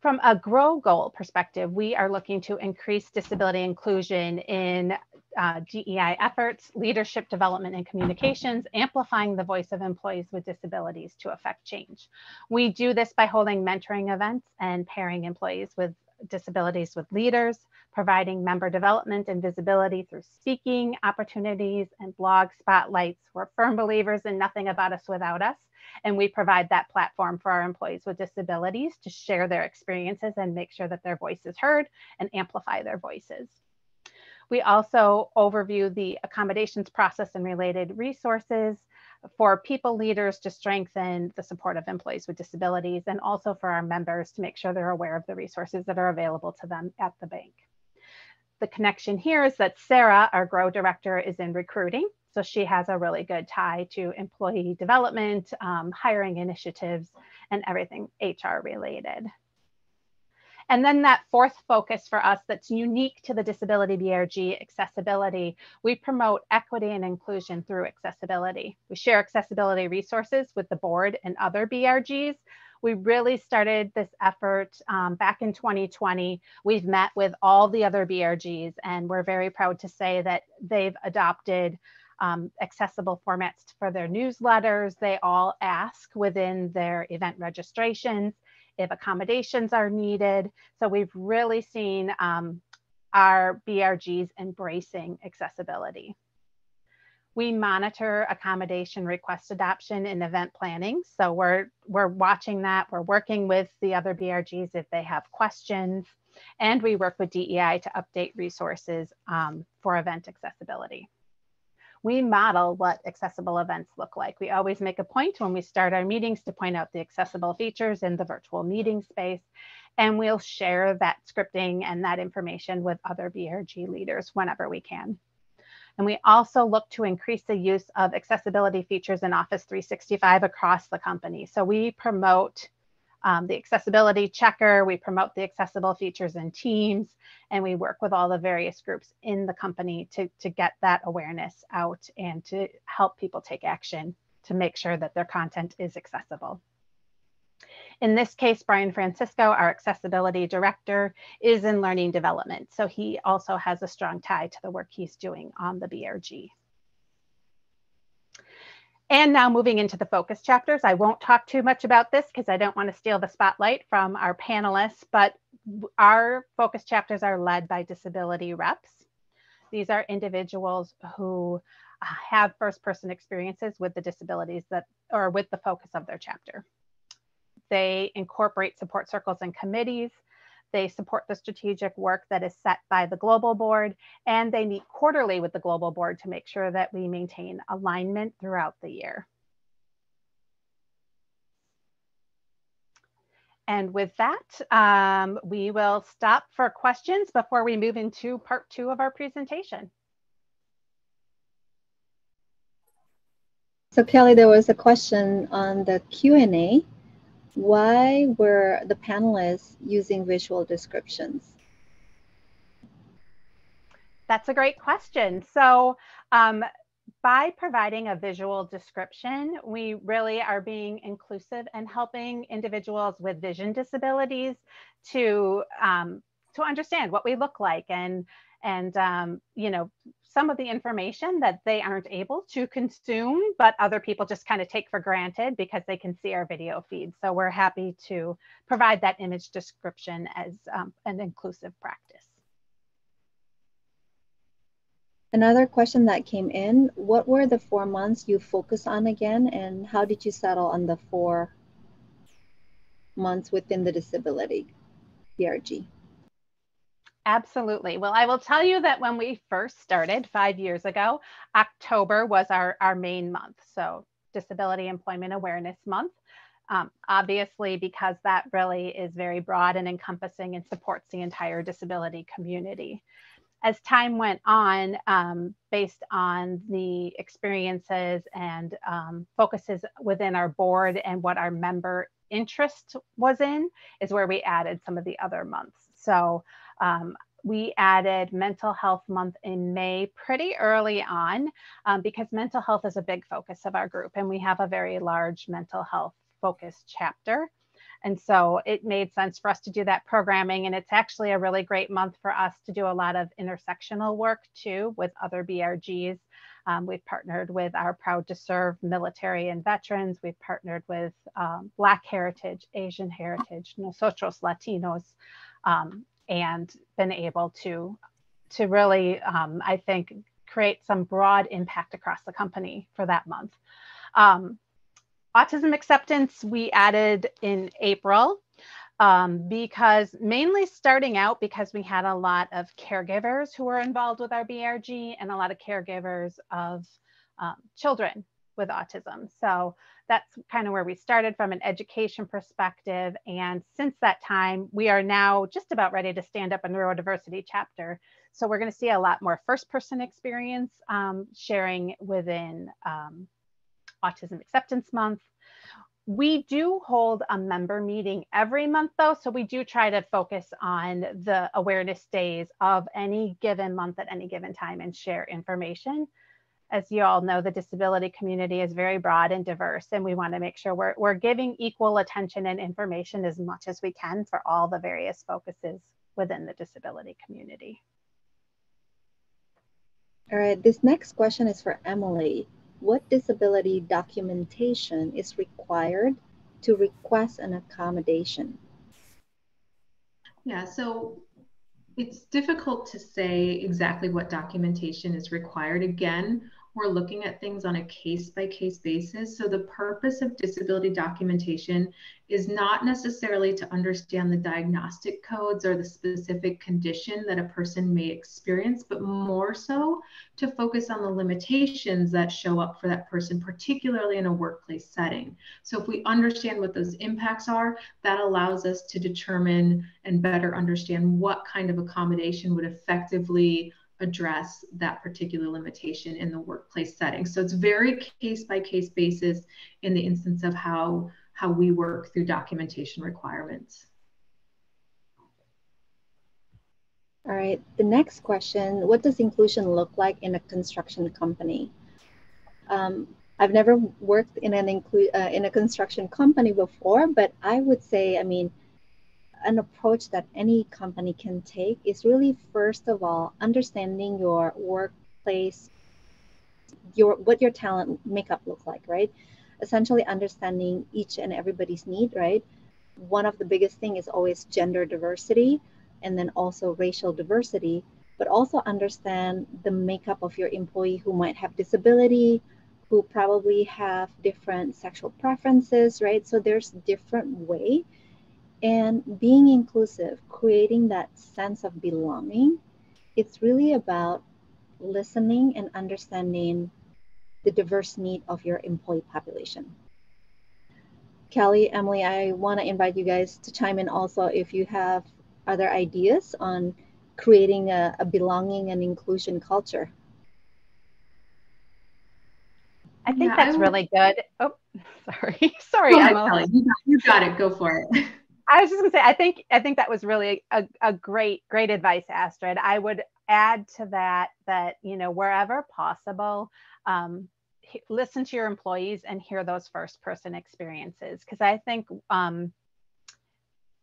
From a grow goal perspective, we are looking to increase disability inclusion in uh, DEI efforts, leadership development and communications, amplifying the voice of employees with disabilities to affect change. We do this by holding mentoring events and pairing employees with disabilities with leaders, providing member development and visibility through speaking opportunities and blog spotlights. We're firm believers in nothing about us without us. And we provide that platform for our employees with disabilities to share their experiences and make sure that their voice is heard and amplify their voices. We also overview the accommodations process and related resources for people leaders to strengthen the support of employees with disabilities and also for our members to make sure they're aware of the resources that are available to them at the bank. The connection here is that Sarah, our Grow Director, is in recruiting. So she has a really good tie to employee development, um, hiring initiatives, and everything HR related. And then that fourth focus for us that's unique to the Disability BRG accessibility, we promote equity and inclusion through accessibility. We share accessibility resources with the board and other BRGs. We really started this effort um, back in 2020. We've met with all the other BRGs, and we're very proud to say that they've adopted um, accessible formats for their newsletters. They all ask within their event registrations if accommodations are needed. So we've really seen um, our BRGs embracing accessibility. We monitor accommodation request adoption in event planning. So we're, we're watching that. We're working with the other BRGs if they have questions. And we work with DEI to update resources um, for event accessibility we model what accessible events look like. We always make a point when we start our meetings to point out the accessible features in the virtual meeting space. And we'll share that scripting and that information with other BRG leaders whenever we can. And we also look to increase the use of accessibility features in Office 365 across the company. So we promote um, the accessibility checker. We promote the accessible features in Teams, and we work with all the various groups in the company to, to get that awareness out and to help people take action to make sure that their content is accessible. In this case, Brian Francisco, our accessibility director, is in learning development. So he also has a strong tie to the work he's doing on the BRG. And now moving into the focus chapters, I won't talk too much about this because I don't want to steal the spotlight from our panelists, but our focus chapters are led by disability reps. These are individuals who uh, have first person experiences with the disabilities that or with the focus of their chapter. They incorporate support circles and committees they support the strategic work that is set by the global board, and they meet quarterly with the global board to make sure that we maintain alignment throughout the year. And with that, um, we will stop for questions before we move into part two of our presentation. So Kelly, there was a question on the Q&A why were the panelists using visual descriptions? That's a great question. So um, by providing a visual description, we really are being inclusive and helping individuals with vision disabilities to um, to understand what we look like and and um, you know some of the information that they aren't able to consume, but other people just kind of take for granted because they can see our video feed. So we're happy to provide that image description as um, an inclusive practice. Another question that came in, what were the four months you focused on again and how did you settle on the four months within the disability BRG? Absolutely. Well, I will tell you that when we first started five years ago, October was our, our main month. So, Disability Employment Awareness Month. Um, obviously, because that really is very broad and encompassing and supports the entire disability community. As time went on, um, based on the experiences and um, focuses within our board and what our member interest was in, is where we added some of the other months. So um, we added mental health month in May pretty early on um, because mental health is a big focus of our group and we have a very large mental health focused chapter. And so it made sense for us to do that programming. And it's actually a really great month for us to do a lot of intersectional work too with other BRGs. Um, we've partnered with our Proud to Serve military and veterans. We've partnered with um, Black heritage, Asian heritage, Nosotros Latinos, um, and been able to, to really, um, I think, create some broad impact across the company for that month. Um, autism acceptance we added in April um, because mainly starting out because we had a lot of caregivers who were involved with our BRG and a lot of caregivers of um, children with autism. So that's kind of where we started from an education perspective. And since that time, we are now just about ready to stand up a neurodiversity chapter. So we're going to see a lot more first person experience um, sharing within um, Autism Acceptance Month. We do hold a member meeting every month, though. So we do try to focus on the awareness days of any given month at any given time and share information. As you all know, the disability community is very broad and diverse, and we want to make sure we're, we're giving equal attention and information as much as we can for all the various focuses within the disability community. All right, this next question is for Emily what disability documentation is required to request an accommodation? Yeah, so it's difficult to say exactly what documentation is required. Again, we're looking at things on a case by case basis. So the purpose of disability documentation is not necessarily to understand the diagnostic codes or the specific condition that a person may experience, but more so to focus on the limitations that show up for that person, particularly in a workplace setting. So if we understand what those impacts are, that allows us to determine and better understand what kind of accommodation would effectively address that particular limitation in the workplace setting. So it's very case by case basis in the instance of how, how we work through documentation requirements. All right, the next question, what does inclusion look like in a construction company? Um, I've never worked in an inclu- uh, in a construction company before, but I would say, I mean, an approach that any company can take is really first of all understanding your workplace your what your talent makeup look like right? Essentially understanding each and everybody's need right? One of the biggest thing is always gender diversity and then also racial diversity but also understand the makeup of your employee who might have disability who probably have different sexual preferences right? So there's different way and being inclusive, creating that sense of belonging, it's really about listening and understanding the diverse need of your employee population. Kelly, Emily, I want to invite you guys to chime in also if you have other ideas on creating a, a belonging and inclusion culture. I think yeah, that's I really good. Oh, [LAUGHS] sorry. [LAUGHS] sorry, Emily. You got, you got it. Go for it. [LAUGHS] I was just gonna say, I think I think that was really a, a great great advice, Astrid. I would add to that that you know wherever possible, um, listen to your employees and hear those first person experiences because I think um,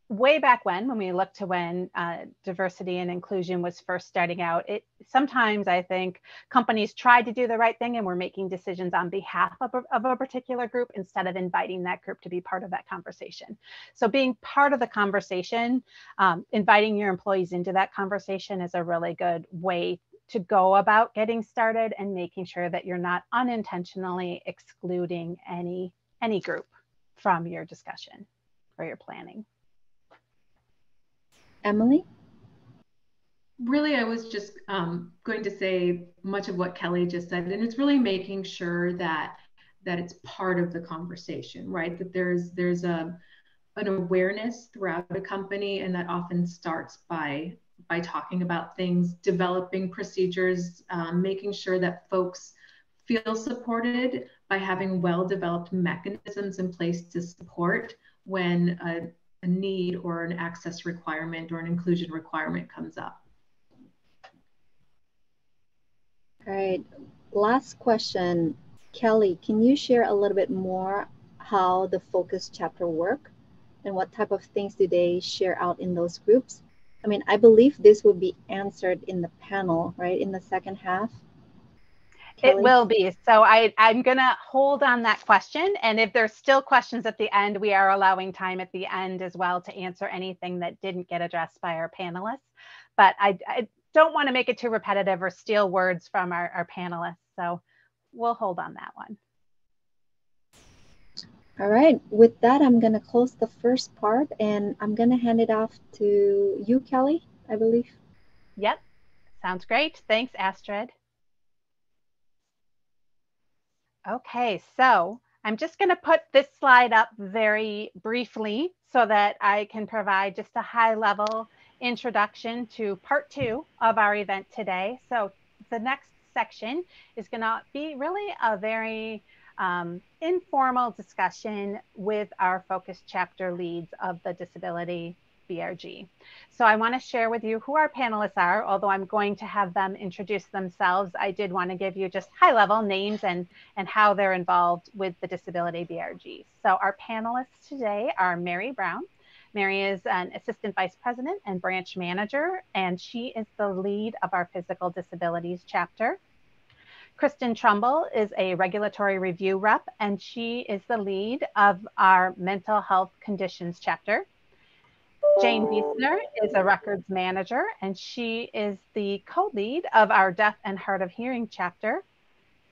way back when, when we looked to when uh, diversity and inclusion was first starting out, it sometimes I think companies tried to do the right thing and were making decisions on behalf of a, of a particular group instead of inviting that group to be part of that conversation. So being part of the conversation, um, inviting your employees into that conversation is a really good way to go about getting started and making sure that you're not unintentionally excluding any any group from your discussion or your planning. Emily? Really, I was just um, going to say much of what Kelly just said, and it's really making sure that that it's part of the conversation, right? That there's there's a an awareness throughout a company, and that often starts by by talking about things, developing procedures, um, making sure that folks feel supported by having well-developed mechanisms in place to support when a, a need or an access requirement or an inclusion requirement comes up. All right, last question. Kelly, can you share a little bit more how the focus chapter work and what type of things do they share out in those groups? I mean, I believe this will be answered in the panel, right, in the second half. Kelly? It will be. So I, I'm going to hold on that question. And if there's still questions at the end, we are allowing time at the end as well to answer anything that didn't get addressed by our panelists. But I, I don't want to make it too repetitive or steal words from our, our panelists. So we'll hold on that one. All right, with that, I'm going to close the first part and I'm going to hand it off to you, Kelly, I believe. Yep, sounds great. Thanks, Astrid. Okay, so I'm just going to put this slide up very briefly so that I can provide just a high level introduction to part two of our event today. So the next section is going to be really a very um, informal discussion with our focus chapter leads of the disability BRG. So I want to share with you who our panelists are, although I'm going to have them introduce themselves. I did want to give you just high level names and, and how they're involved with the disability BRG. So our panelists today are Mary Brown. Mary is an assistant vice president and branch manager, and she is the lead of our physical disabilities chapter. Kristen Trumbull is a regulatory review rep, and she is the lead of our mental health conditions chapter. Jane Wiesner is a records manager, and she is the co-lead of our deaf and hard of hearing chapter.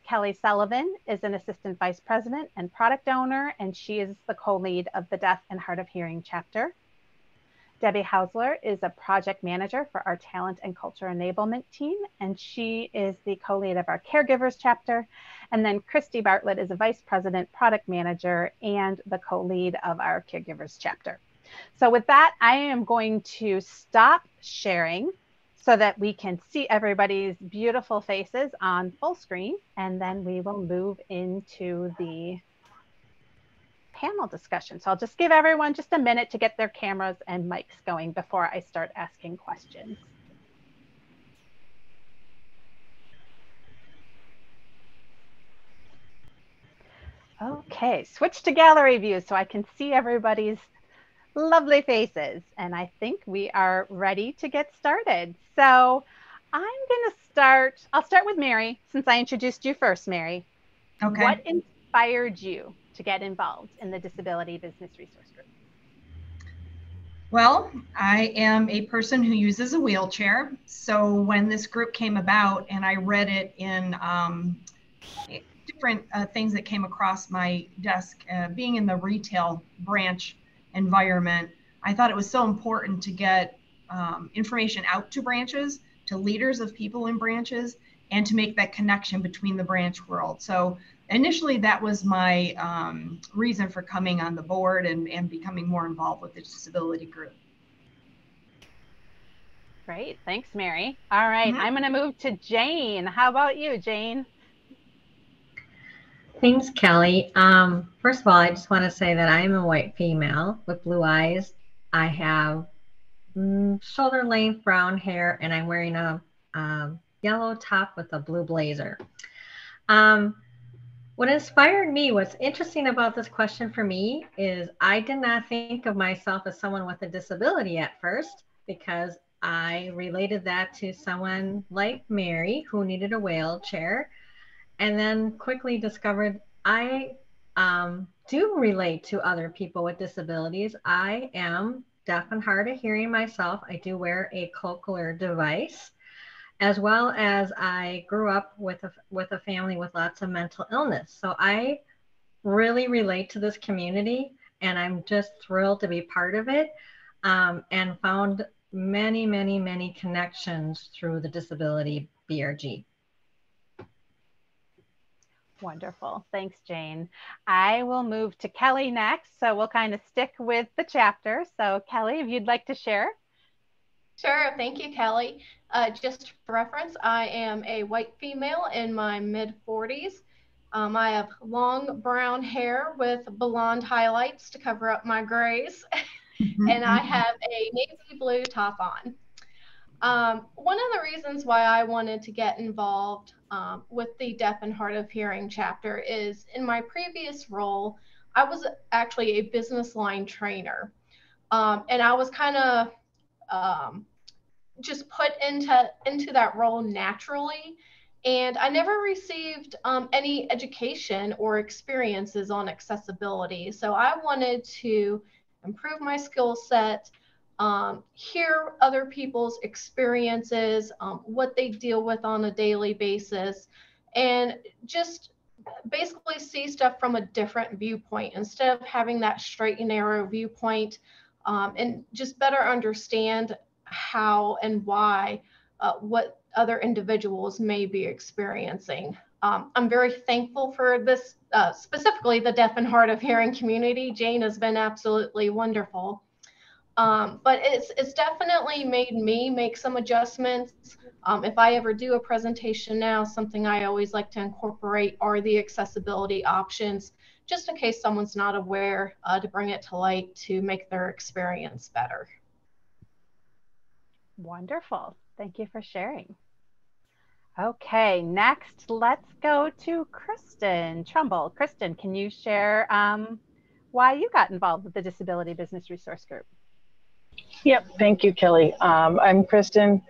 Kelly Sullivan is an assistant vice president and product owner, and she is the co-lead of the deaf and hard of hearing chapter. Debbie Hausler is a project manager for our talent and culture enablement team, and she is the co-lead of our caregivers chapter. And then Christy Bartlett is a vice president, product manager, and the co-lead of our caregivers chapter. So with that, I am going to stop sharing so that we can see everybody's beautiful faces on full screen, and then we will move into the panel discussion. So I'll just give everyone just a minute to get their cameras and mics going before I start asking questions. Okay, switch to gallery view so I can see everybody's lovely faces. And I think we are ready to get started. So I'm going to start, I'll start with Mary since I introduced you first, Mary. Okay. What inspired you to get involved in the Disability Business Resource Group? Well, I am a person who uses a wheelchair. So when this group came about and I read it in um, different uh, things that came across my desk, uh, being in the retail branch environment, I thought it was so important to get um, information out to branches, to leaders of people in branches, and to make that connection between the branch world. So initially that was my um, reason for coming on the board and, and becoming more involved with the disability group. Great. Thanks, Mary. All right, mm-hmm. I'm going to move to Jane. How about you, Jane? Thanks, Kelly. Um, first of all, I just want to say that I am a white female with blue eyes. I have mm, shoulder length brown hair, and I'm wearing a um, yellow top with a blue blazer. Um, what inspired me, what's interesting about this question for me is I did not think of myself as someone with a disability at first because I related that to someone like Mary who needed a wheelchair and then quickly discovered I um, do relate to other people with disabilities. I am deaf and hard of hearing myself. I do wear a cochlear device as well as I grew up with a, with a family with lots of mental illness. So I really relate to this community and I'm just thrilled to be part of it um, and found many, many, many connections through the disability BRG. Wonderful. Thanks, Jane. I will move to Kelly next. So we'll kind of stick with the chapter. So Kelly, if you'd like to share. Sure. Thank you, Kelly. Uh, just for reference, I am a white female in my mid 40s. Um, I have long brown hair with blonde highlights to cover up my grays, [LAUGHS] and I have a navy blue top on. Um, one of the reasons why I wanted to get involved um, with the deaf and hard of hearing chapter is in my previous role, I was actually a business line trainer. Um, and I was kind of um, just put into, into that role naturally. And I never received um, any education or experiences on accessibility. So I wanted to improve my skill set, um, hear other people's experiences, um, what they deal with on a daily basis, and just basically see stuff from a different viewpoint instead of having that straight and narrow viewpoint um, and just better understand how and why uh, what other individuals may be experiencing. Um, I'm very thankful for this, uh, specifically the deaf and hard of hearing community. Jane has been absolutely wonderful. Um, but it's, it's definitely made me make some adjustments. Um, if I ever do a presentation now, something I always like to incorporate are the accessibility options, just in case someone's not aware uh, to bring it to light to make their experience better. Wonderful. Thank you for sharing. Okay, next let's go to Kristen Trumbull. Kristen, can you share um, why you got involved with the Disability Business Resource Group? Yep, thank you, Kelly. Um, I'm Kristen,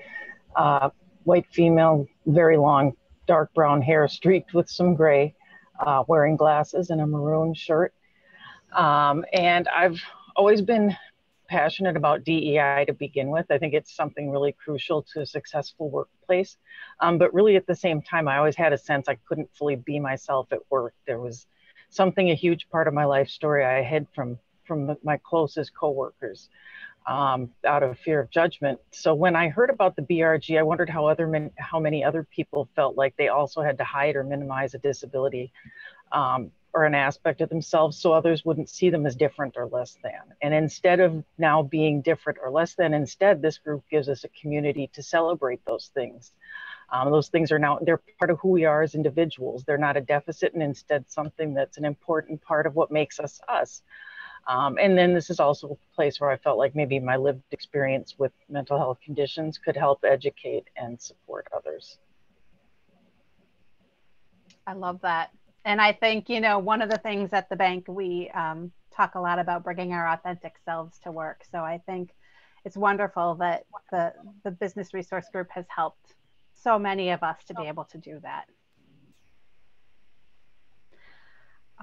uh, white female, very long, dark brown hair streaked with some gray, uh, wearing glasses and a maroon shirt. Um, and I've always been passionate about DEI to begin with. I think it's something really crucial to a successful workplace. Um, but really, at the same time, I always had a sense I couldn't fully be myself at work. There was something, a huge part of my life story I hid from from my closest coworkers um, out of fear of judgment. So when I heard about the BRG, I wondered how other how many other people felt like they also had to hide or minimize a disability um, or an aspect of themselves, so others wouldn't see them as different or less than. And instead of now being different or less than, instead this group gives us a community to celebrate those things. Um, those things are now they're part of who we are as individuals. They're not a deficit, and instead something that's an important part of what makes us us. Um, and then this is also a place where I felt like maybe my lived experience with mental health conditions could help educate and support others. I love that. And I think, you know, one of the things at the bank, we um, talk a lot about bringing our authentic selves to work. So I think it's wonderful that the, the business resource group has helped so many of us to be able to do that.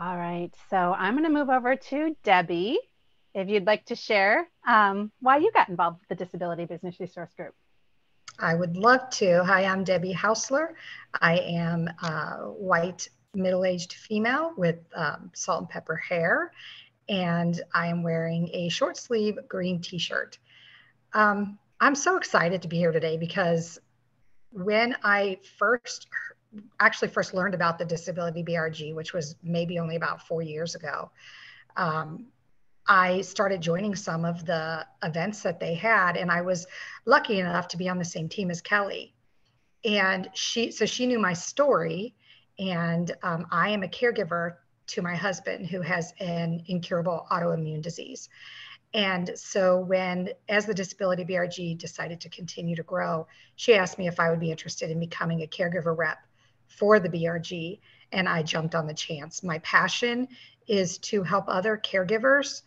All right, so I'm going to move over to Debbie. If you'd like to share um, why you got involved with the Disability Business Resource Group. I would love to. Hi, I'm Debbie Hausler. I am a white middle-aged female with um, salt and pepper hair, and I am wearing a short sleeve green t-shirt. Um, I'm so excited to be here today because when I first actually first learned about the disability BRG, which was maybe only about four years ago, um, I started joining some of the events that they had, and I was lucky enough to be on the same team as Kelly. And she, so she knew my story, and um, I am a caregiver to my husband who has an incurable autoimmune disease. And so when, as the disability BRG decided to continue to grow, she asked me if I would be interested in becoming a caregiver rep for the BRG, and I jumped on the chance. My passion is to help other caregivers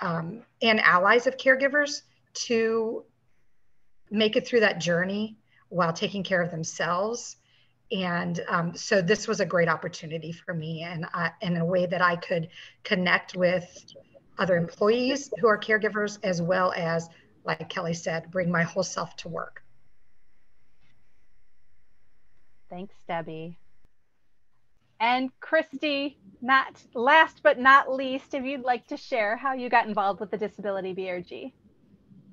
um, and allies of caregivers to make it through that journey while taking care of themselves. And um, so this was a great opportunity for me, and I, in a way that I could connect with other employees who are caregivers, as well as, like Kelly said, bring my whole self to work. Thanks, Debbie. And Christy, not last but not least, if you'd like to share how you got involved with the Disability BRG.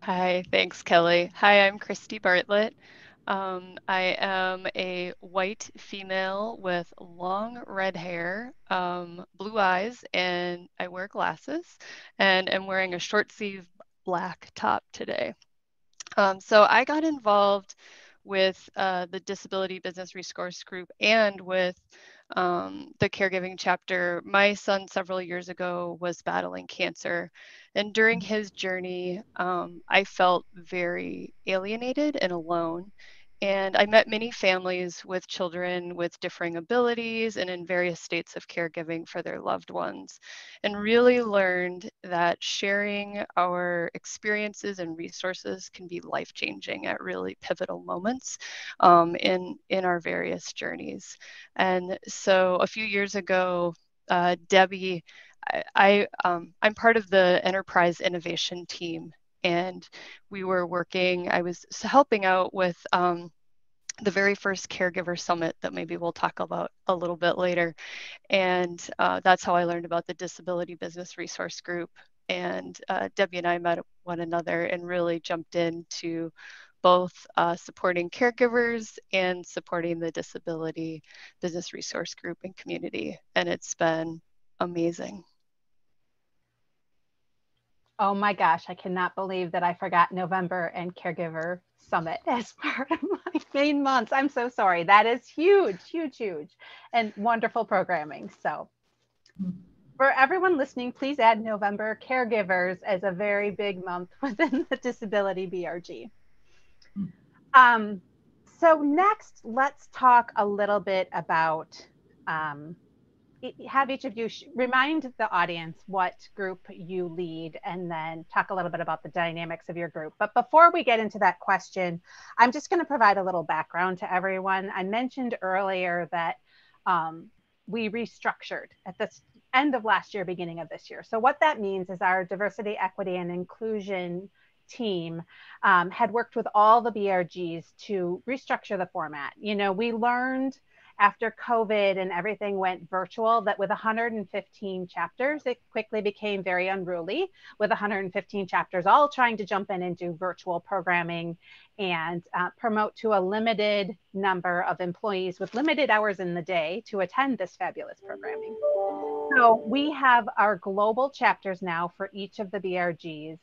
Hi, thanks, Kelly. Hi, I'm Christy Bartlett. Um, I am a white female with long red hair, um, blue eyes, and I wear glasses, and am wearing a short sleeve black top today. Um, so I got involved with uh, the Disability Business Resource Group and with um, the caregiving chapter. My son, several years ago, was battling cancer. And during his journey, um, I felt very alienated and alone. And I met many families with children with differing abilities and in various states of caregiving for their loved ones, and really learned that sharing our experiences and resources can be life changing at really pivotal moments um, in, in our various journeys. And so a few years ago, uh, Debbie, I, I um, I'm part of the enterprise innovation team and we were working i was helping out with um, the very first caregiver summit that maybe we'll talk about a little bit later. And uh, that's how i learned about the disability business resource group. And uh, debbie and i met one another and really jumped into both uh, supporting caregivers and supporting the disability business resource group and community. And it's been amazing Oh my gosh, I cannot believe that I forgot November and Caregiver Summit [LAUGHS] as part of my main months. I'm so sorry. That is huge, huge, huge, and wonderful programming. So, for everyone listening, please add November Caregivers as a very big month [LAUGHS] within the Disability BRG. Um, so, next, let's talk a little bit about um, have each of you remind the audience what group you lead and then talk a little bit about the dynamics of your group. But before we get into that question, I'm just going to provide a little background to everyone. I mentioned earlier that um, we restructured at the end of last year, beginning of this year. So, what that means is our diversity, equity, and inclusion team um, had worked with all the BRGs to restructure the format. You know, we learned after COVID and everything went virtual, that with 115 chapters, it quickly became very unruly with 115 chapters, all trying to jump in and do virtual programming and uh, promote to a limited number of employees with limited hours in the day to attend this fabulous programming. So we have our global chapters now for each of the BRGs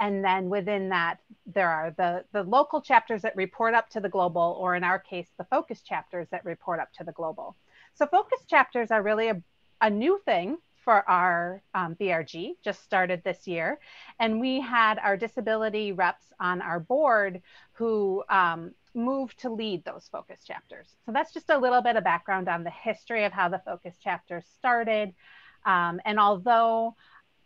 and then within that there are the the local chapters that report up to the global or in our case the focus chapters that report up to the global. So focus chapters are really a, a new thing for our um, brg just started this year. And we had our disability reps on our board who um, moved to lead those focus chapters. So that's just a little bit of background on the history of how the focus chapters started. Um, and although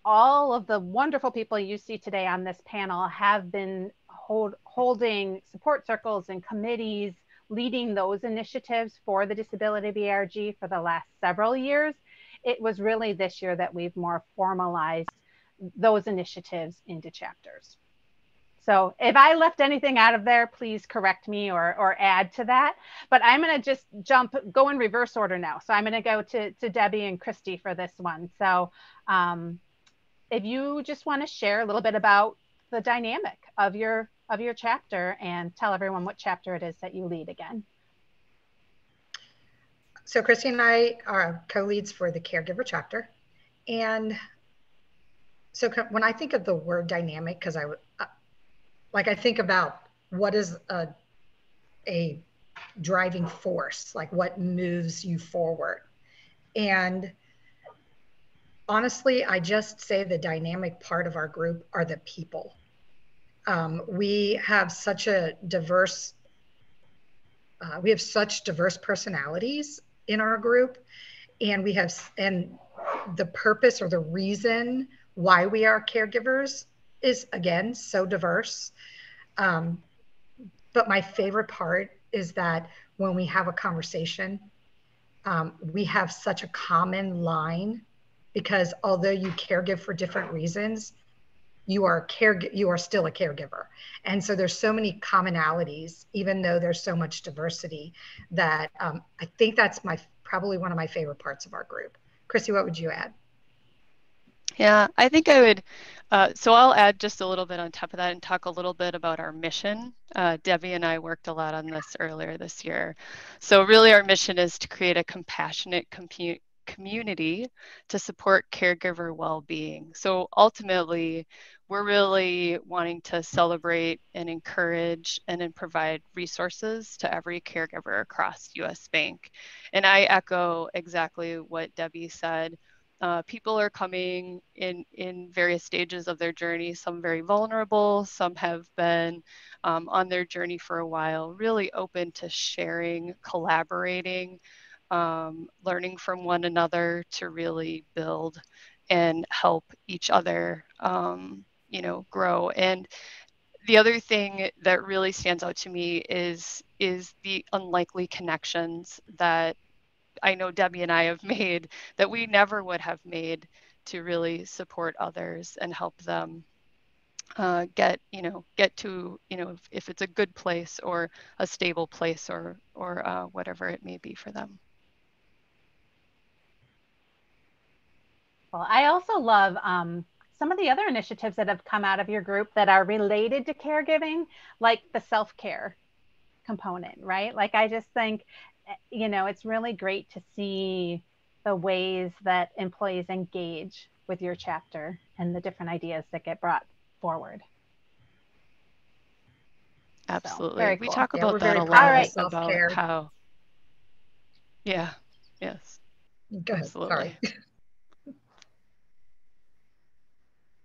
all of the wonderful people you see today on this panel have been hold, holding support circles and committees leading those initiatives for the Disability BRG for the last several years. It was really this year that we've more formalized those initiatives into chapters. So if I left anything out of there, please correct me or, or add to that. But I'm going to just jump, go in reverse order now. So I'm going to go to, to Debbie and Christy for this one. So um, if you just want to share a little bit about the dynamic of your of your chapter and tell everyone what chapter it is that you lead again. So Christy and I are co-leads for the caregiver chapter. And so when I think of the word dynamic, because I uh, like I think about what is a, a driving force, like what moves you forward. And honestly, I just say the dynamic part of our group are the people. Um, we have such a diverse, uh, we have such diverse personalities in our group, and we have, and the purpose or the reason why we are caregivers is again so diverse. Um, but my favorite part is that when we have a conversation, um, we have such a common line because although you caregive for different reasons, you are care you are still a caregiver and so there's so many commonalities even though there's so much diversity that um, i think that's my probably one of my favorite parts of our group chrissy what would you add Yeah, I think I would. Uh, so I'll add just a little bit on top of that and talk a little bit about our mission. Uh, Debbie and I worked a lot on this earlier this year. So really our mission is to create a compassionate community to support caregiver well-being. So ultimately, we're really wanting to celebrate and encourage and then provide resources to every caregiver across US Bank. And I echo exactly what Debbie said. Uh, people are coming in in various stages of their journey. Some very vulnerable. Some have been um, on their journey for a while. Really open to sharing, collaborating, um, learning from one another to really build and help each other, um, you know, grow. And the other thing that really stands out to me is is the unlikely connections that I know Debbie and I have [LAUGHS] made that we never would have made to really support others and help them uh, get you know get to you know if, if, it's a good place or a stable place or or uh, whatever it may be for them. Well, I also love um, some of the other initiatives that have come out of your group that are related to caregiving, like the self care component, right? Like I just think Eh, you know, it's really great to see the ways that employees engage with your chapter and the different ideas that get brought forward. Absolutely. So, we cool. talk yeah, about that a lot right. about how Yeah. Yes. Go ahead. Absolutely. Sorry. [LAUGHS]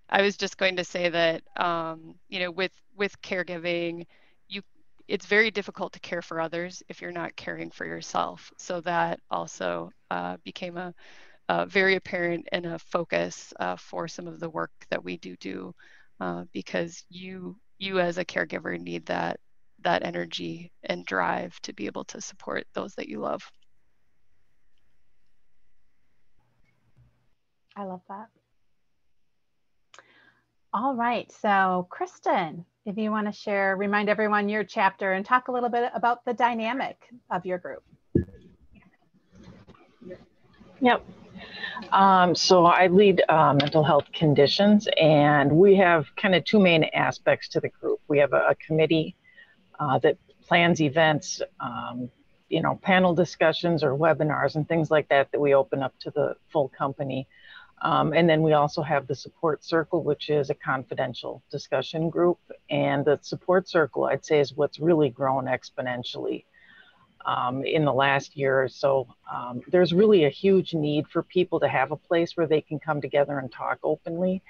I was just going to say that um, you know, with with caregiving, you it's very difficult to care for others if you're not caring for yourself. So that also uh, became a, a, very apparent and a focus uh, for some of the work that we do do, uh, because you you as a caregiver need that that energy and drive to be able to support those that you love. I love that. All right, so Kristen, if you want to share, remind everyone your chapter and talk a little bit about the dynamic of your group. Yep. Um, so I lead uh, mental health conditions, and we have kind of two main aspects to the group. We have a, a committee uh, that plans events, um, you know, panel discussions or webinars and things like that that we open up to the full company. Um, and then we also have the support circle, which is a confidential discussion group. And the support circle, I'd say, is what's really grown exponentially um, in the last year or so. Um, there's really a huge need for people to have a place where they can come together and talk openly,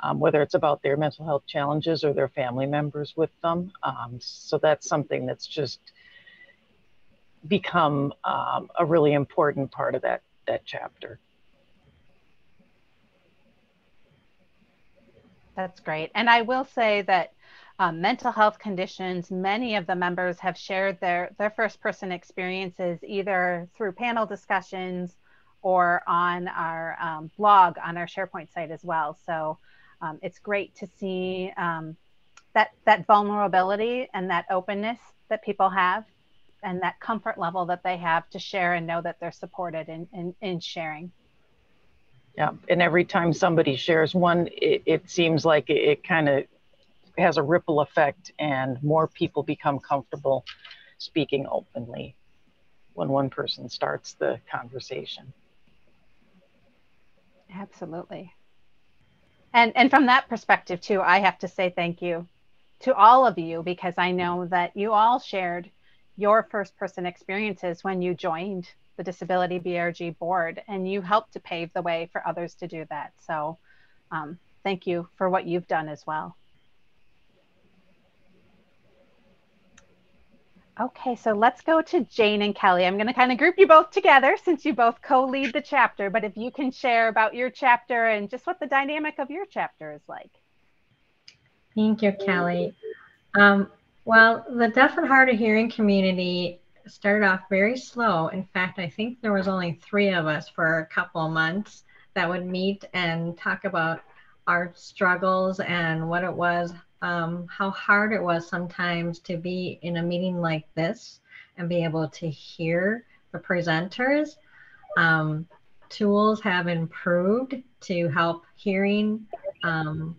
um, whether it's about their mental health challenges or their family members with them. Um, so that's something that's just become um, a really important part of that, that chapter. That's great. And I will say that um, mental health conditions, many of the members have shared their, their first person experiences either through panel discussions or on our um, blog on our SharePoint site as well. So um, it's great to see um, that, that vulnerability and that openness that people have and that comfort level that they have to share and know that they're supported in, in, in sharing. Yeah, and every time somebody shares one, it, it seems like it, it kind of has a ripple effect, and more people become comfortable speaking openly when one person starts the conversation. Absolutely. And and from that perspective too, I have to say thank you to all of you because I know that you all shared your first person experiences when you joined the Disability BRG board, and you helped to pave the way for others to do that. So um, thank you for what you've done as well. Okay, so let's go to Jane and Kelly. I'm going to kind of group you both together since you both co-lead the chapter, but if you can share about your chapter and just what the dynamic of your chapter is like. Thank you, Kelly. Um, well, the deaf and hard of hearing community started off very slow. In fact, I think there was only three of us for a couple months that would meet and talk about our struggles and what it was, um, how hard it was sometimes to be in a meeting like this and be able to hear the presenters. Um, tools have improved to help hearing um,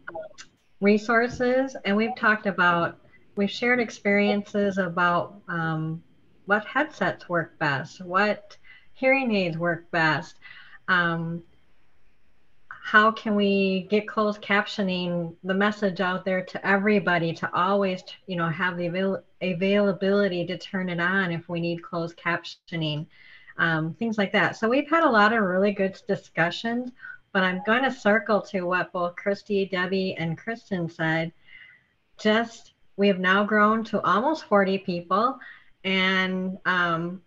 resources. And we've talked about, we've shared experiences about um, what headsets work best, what hearing aids work best. Um, how can we get closed captioning the message out there to everybody to always you know have the avail- availability to turn it on if we need closed captioning um, things like that so we've had a lot of really good discussions but i'm going to circle to what both christy debbie and kristen said just we have now grown to almost 40 people and um,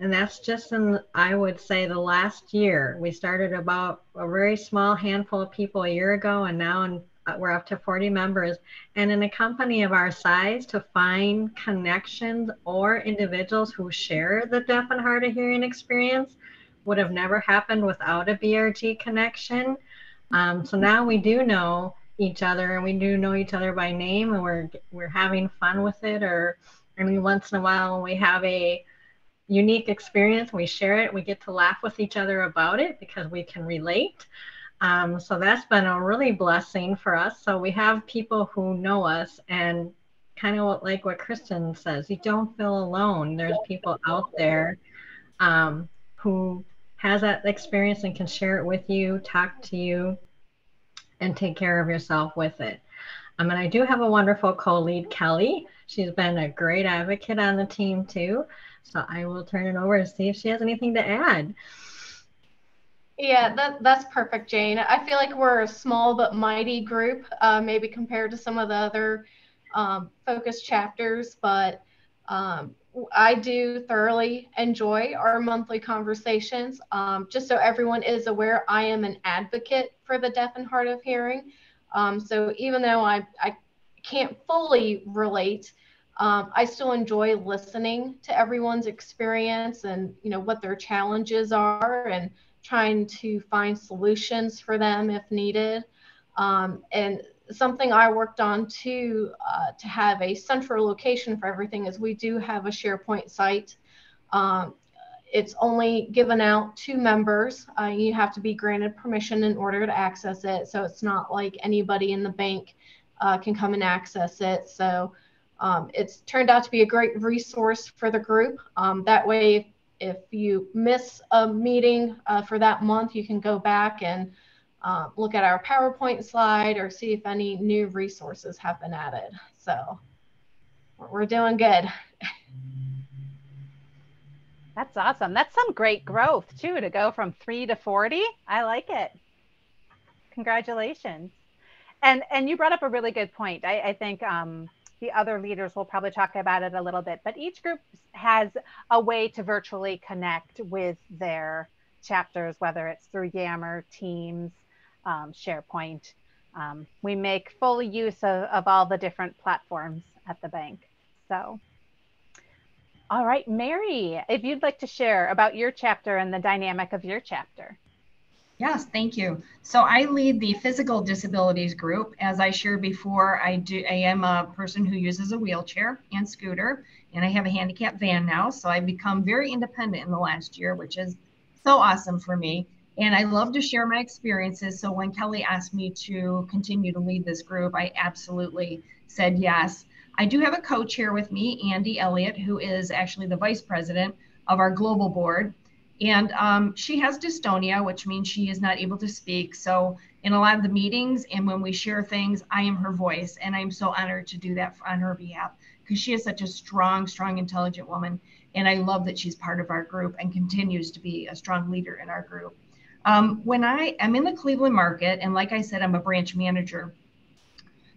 and that's just in, I would say, the last year. We started about a very small handful of people a year ago, and now in, uh, we're up to 40 members. And in a company of our size, to find connections or individuals who share the deaf and hard of hearing experience would have never happened without a BRG connection. Um, so now we do know each other, and we do know each other by name, and we're we're having fun with it. Or I mean, once in a while, when we have a unique experience. We share it. We get to laugh with each other about it because we can relate. Um, so that's been a really blessing for us. So we have people who know us and kind of like what Kristen says, you don't feel alone. There's people out there um, who has that experience and can share it with you, talk to you, and take care of yourself with it. Um, and I do have a wonderful co-lead, Kelly. She's been a great advocate on the team too. So I will turn it over to see if she has anything to add. Yeah, that, that's perfect, Jane. I feel like we're a small but mighty group, uh, maybe compared to some of the other um, focus chapters, but um, I do thoroughly enjoy our monthly conversations. Um, just so everyone is aware, I am an advocate for the deaf and hard of hearing. Um, so even though I, I can't fully relate, um, I still enjoy listening to everyone's experience and you know what their challenges are and trying to find solutions for them if needed. Um, and something I worked on too uh, to have a central location for everything is we do have a SharePoint site. Um, it's only given out to members. Uh, you have to be granted permission in order to access it. So it's not like anybody in the bank uh, can come and access it. So um, it's turned out to be a great resource for the group. Um, that way, if you miss a meeting uh, for that month, you can go back and uh, look at our PowerPoint slide or see if any new resources have been added. So we're doing good. [LAUGHS] That's awesome. That's some great growth too, to go from three to 40. I like it. Congratulations. And, and you brought up a really good point. I, I think um, the other leaders will probably talk about it a little bit, but each group has a way to virtually connect with their chapters, whether it's through Yammer, Teams, um, SharePoint. Um, we make full use of, of all the different platforms at the bank. So, all right, Mary, if you'd like to share about your chapter and the dynamic of your chapter. Yes, thank you. So I lead the physical disabilities group. As I shared before, I do I am a person who uses a wheelchair and scooter, and I have a handicap van now. So I've become very independent in the last year, which is so awesome for me. And I love to share my experiences. So when Kelly asked me to continue to lead this group, I absolutely said yes. I do have a co-chair with me, Andy Elliott, who is actually the vice president of our global board. And um, she has dystonia, which means she is not able to speak. So, in a lot of the meetings and when we share things, I am her voice. And I'm so honored to do that on her behalf because she is such a strong, strong, intelligent woman. And I love that she's part of our group and continues to be a strong leader in our group. Um, when I am in the Cleveland market, and like I said, I'm a branch manager.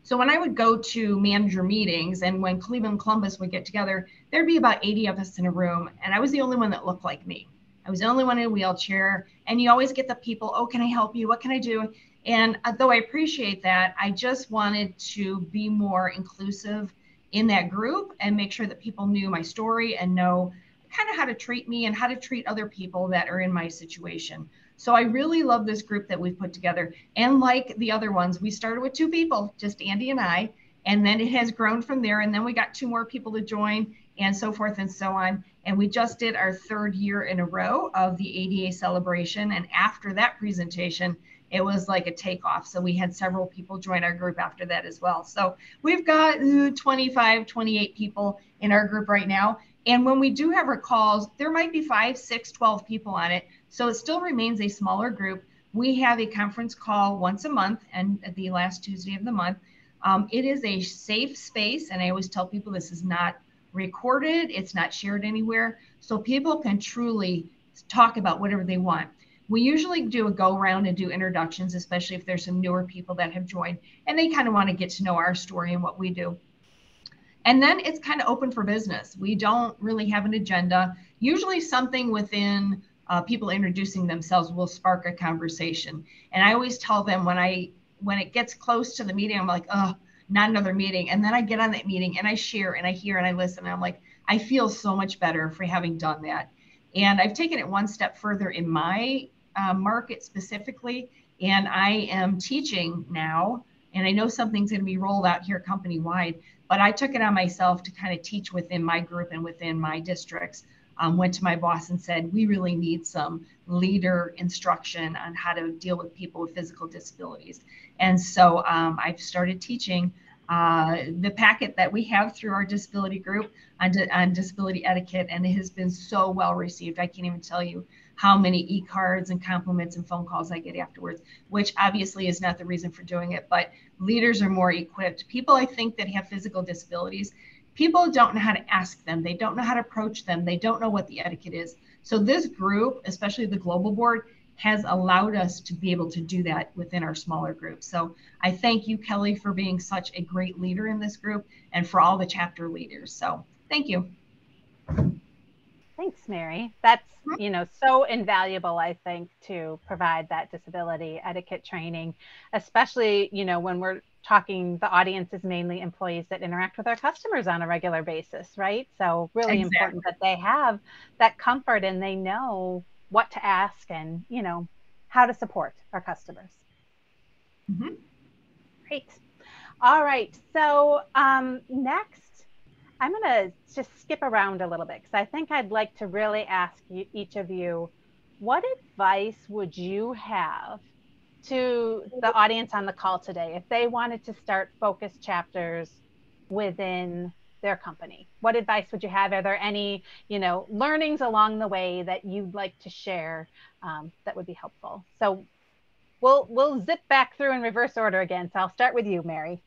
So when I would go to manager meetings and when Cleveland Columbus would get together, there'd be about 80 of us in a room, and I was the only one that looked like me. I was the only one in a wheelchair. And you always get the people, oh, can I help you? What can I do? And uh, though I appreciate that, I just wanted to be more inclusive in that group and make sure that people knew my story and know kind of how to treat me and how to treat other people that are in my situation. So I really love this group that we've put together. And like the other ones, we started with two people, just Andy and I, and then it has grown from there. And then we got two more people to join, and so forth and so on. And we just did our third year in a row of the ADA celebration. And after that presentation, it was like a takeoff. So we had several people join our group after that as well. So we've got 25, 28 people in our group right now. And when we do have our calls, there might be five, six, 12 people on it. So it still remains a smaller group. We have a conference call once a month and the last Tuesday of the month. Um, it is a safe space. And I always tell people this is not recorded, it's not shared anywhere. So people can truly talk about whatever they want. We usually do a go around and do introductions, especially if there's some newer people that have joined and they kind of want to get to know our story and what we do. And then it's kind of open for business. We don't really have an agenda. Usually, something within uh, people introducing themselves will spark a conversation. And I always tell them when I when it gets close to the meeting, I'm like, oh, not another meeting. And then I get on that meeting and I share and I hear and I listen. And I'm like, I feel so much better for having done that. And I've taken it one step further in my uh, market specifically. And I am teaching now. And I know something's going to be rolled out here company wide, but I took it on myself to kind of teach within my group and within my districts. Um, went to my boss and said, We really need some leader instruction on how to deal with people with physical disabilities. And so um, I've started teaching uh, the packet that we have through our disability group on, di- on disability etiquette, and it has been so well received. I can't even tell you how many e-cards and compliments and phone calls I get afterwards, which obviously is not the reason for doing it, but leaders are more equipped. People I think that have physical disabilities, people don't know how to ask them. They don't know how to approach them. They don't know what the etiquette is. So this group, especially the global board, has allowed us to be able to do that within our smaller groups. So I thank you, Kelly, for being such a great leader in this group and for all the chapter leaders. So thank you. Thanks, Mary. That's, mm-hmm. you know, so invaluable, I think, to provide that disability etiquette training, especially, you know, when we're talking, the audience is mainly employees that interact with our customers on a regular basis, right? So really exactly. important that they have that comfort and they know what to ask and, you know, how to support our customers. Mm-hmm. Great. All right. So um, next, I'm going to just skip around a little bit because I think I'd like to really ask you, each of you what advice would you have to the audience on the call today if they wanted to start focus chapters within their company? What advice would you have? Are there any, you know, learnings along the way that you'd like to share um, that would be helpful? So we'll we'll zip back through in reverse order again. So I'll start with you, Mary.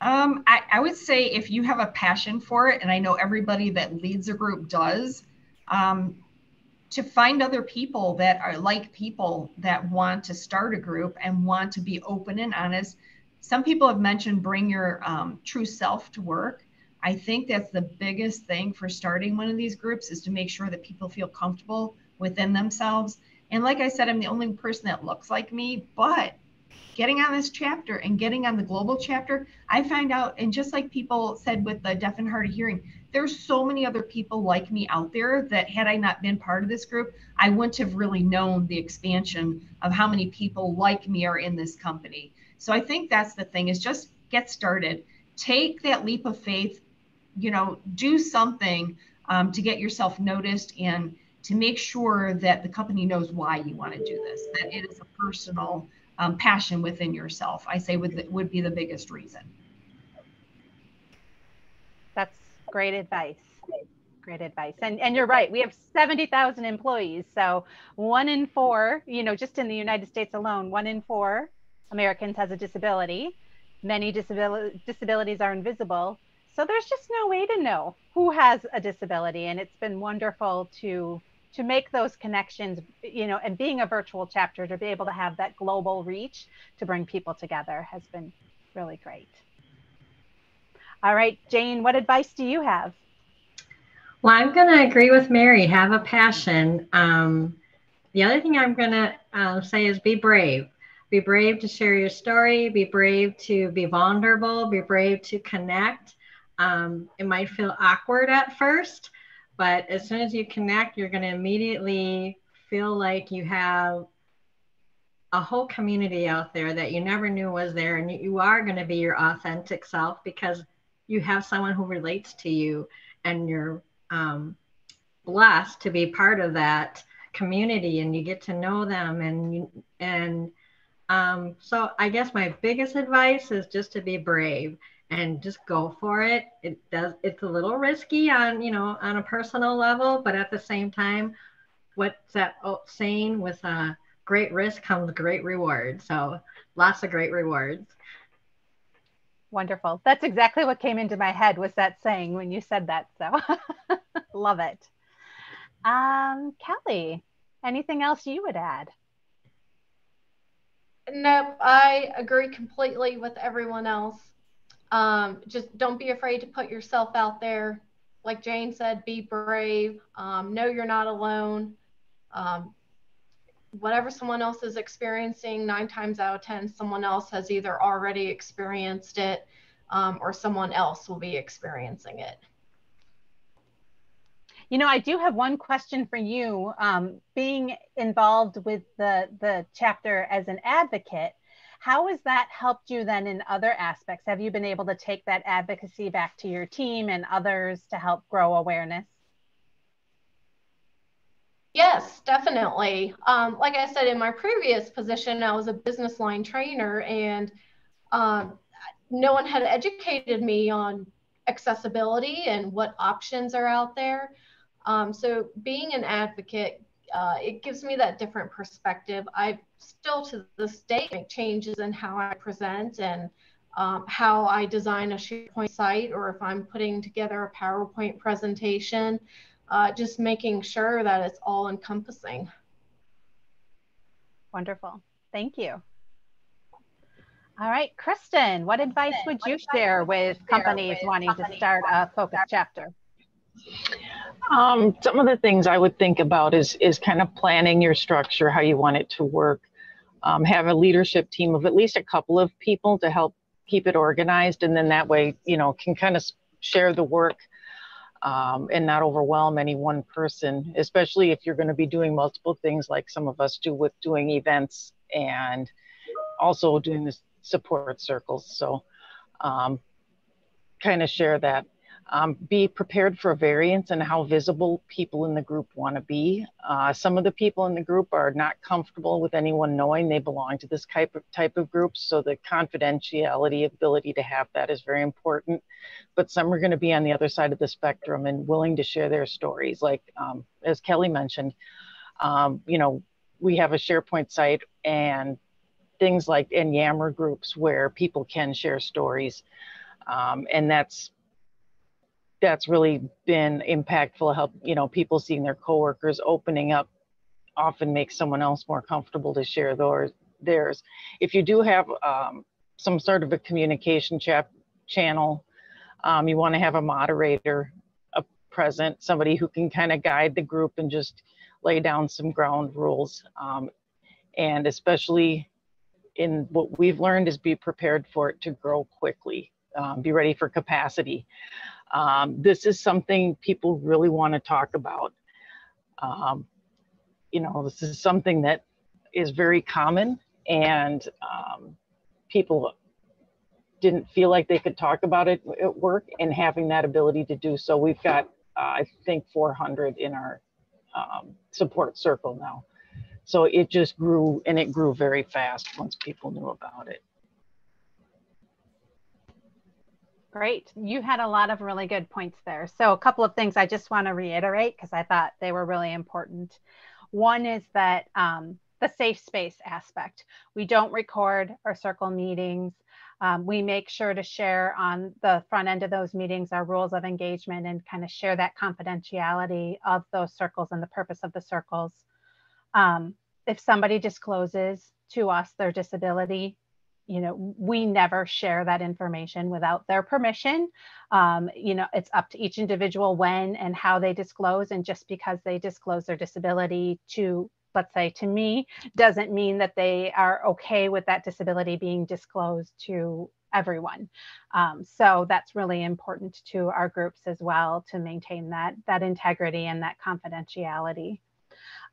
Um, I, I, would say if you have a passion for it, and I know everybody that leads a group does, um, to find other people that are like people that want to start a group and want to be open and honest. Some people have mentioned bring your um, true self to work. I think that's the biggest thing for starting one of these groups is to make sure that people feel comfortable within themselves. And like I said, I'm the only person that looks like me, but getting on this chapter and getting on the global chapter, I find out, and just like people said with the deaf and hard of hearing, there's so many other people like me out there that had I not been part of this group, I wouldn't have really known the expansion of how many people like me are in this company. So I think that's the thing is just get started. Take that leap of faith, you know, do something um, to get yourself noticed and to make sure that the company knows why you want to do this, that it is a personal um, passion within yourself. I say would would be the biggest reason. That's great advice. Great advice. And and you're right. We have 70,000 employees. So one in four, you know, just in the United States alone, one in four Americans has a disability. Many disability disabilities are invisible. So there's just no way to know who has a disability. And it's been wonderful to to make those connections, you know, and being a virtual chapter to be able to have that global reach to bring people together has been really great. All right, Jane, what advice do you have? Well, I'm going to agree with Mary. Have a passion. Um, the other thing I'm going to uh, say is be brave. Be brave to share your story. Be brave to be vulnerable. Be brave to connect. Um, it might feel awkward at first, but as soon as you connect, you're going to immediately feel like you have a whole community out there that you never knew was there. And you are going to be your authentic self because you have someone who relates to you and you're um, blessed to be part of that community and you get to know them and and um, so I guess my biggest advice is just to be brave and just go for it. It does it's a little risky on, you know, on a personal level, but at the same time, what's that saying with a great risk comes great reward. So lots of great rewards. Wonderful. That's exactly what came into my head was that saying when you said that. So [LAUGHS] love it. Um, Kelly, anything else you would add? Nope, I agree completely with everyone else. Um, just don't be afraid to put yourself out there. Like Jane said, be brave. Um, know you're not alone. Um, whatever someone else is experiencing, nine times out of 10, someone else has either already experienced it um, or someone else will be experiencing it. You know, I do have one question for you. Um, being involved with the, the chapter as an advocate, how has that helped you then in other aspects? Have you been able to take that advocacy back to your team and others to help grow awareness? Yes, definitely. Um, like I said, in my previous position, I was a business line trainer, and um, no one had educated me on accessibility and what options are out there. Um, so being an advocate, uh, it gives me that different perspective. I still to this day make changes in how I present and um, how I design a SharePoint site or if I'm putting together a PowerPoint presentation, uh, just making sure that it's all encompassing. Wonderful. Thank you. All right, Kristen, what advice would you share with companies wanting to start a focus chapter? Um, some of the things I would think about is is kind of planning your structure, how you want it to work. Um, have a leadership team of at least a couple of people to help keep it organized, and then that way, you know, can kind of share the work um, and not overwhelm any one person. Especially if you're going to be doing multiple things, like some of us do with doing events and also doing the support circles. So, um, kind of share that um, be prepared for a variance and how visible people in the group want to be. Uh, some of the people in the group are not comfortable with anyone knowing they belong to this type of, type of group, so the confidentiality ability to have that is very important. But some are going to be on the other side of the spectrum and willing to share their stories. Like um, as Kelly mentioned, um, you know, we have a SharePoint site and things like in Yammer groups where people can share stories. Um, and that's that's really been impactful help you know people seeing their coworkers opening up often makes someone else more comfortable to share theirs theirs. If you do have um, some sort of a communication chat channel um, you want to have a moderator a present somebody who can kind of guide the group and just lay down some ground rules um, and especially in what we've learned is be prepared for it to grow quickly um, be ready for capacity um, this is something people really want to talk about. Um, you know, this is something that is very common and um, people didn't feel like they could talk about it at work and having that ability to do so. We've got, uh, I think, 400 in our um, support circle now. So it just grew and it grew very fast once people knew about it. Great. You had a lot of really good points there. So, a couple of things I just want to reiterate because I thought they were really important. One is that um, the safe space aspect. We don't record our circle meetings. Um, we make sure to share on the front end of those meetings our rules of engagement and kind of share that confidentiality of those circles and the purpose of the circles. Um, if somebody discloses to us their disability, you know we never share that information without their permission. Um, you know it's up to each individual when and how they disclose and just because they disclose their disability to let's say to me doesn't mean that they are okay with that disability being disclosed to everyone. Um, so that's really important to our groups as well to maintain that that integrity and that confidentiality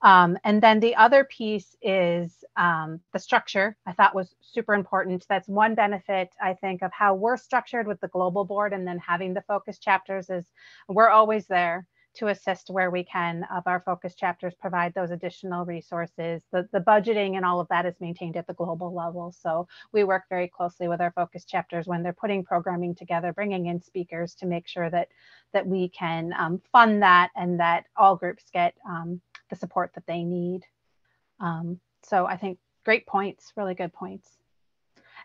Um, and then the other piece is um, the structure I thought was super important. That's one benefit, I think, of how we're structured with the global board and then having the focus chapters is we're always there to assist where we can of our focus chapters, provide those additional resources. The, the budgeting and all of that is maintained at the global level. So we work very closely with our focus chapters when they're putting programming together, bringing in speakers to make sure that, that we can um, fund that and that all groups get um, the support that they need. Um, so I think great points, really good points.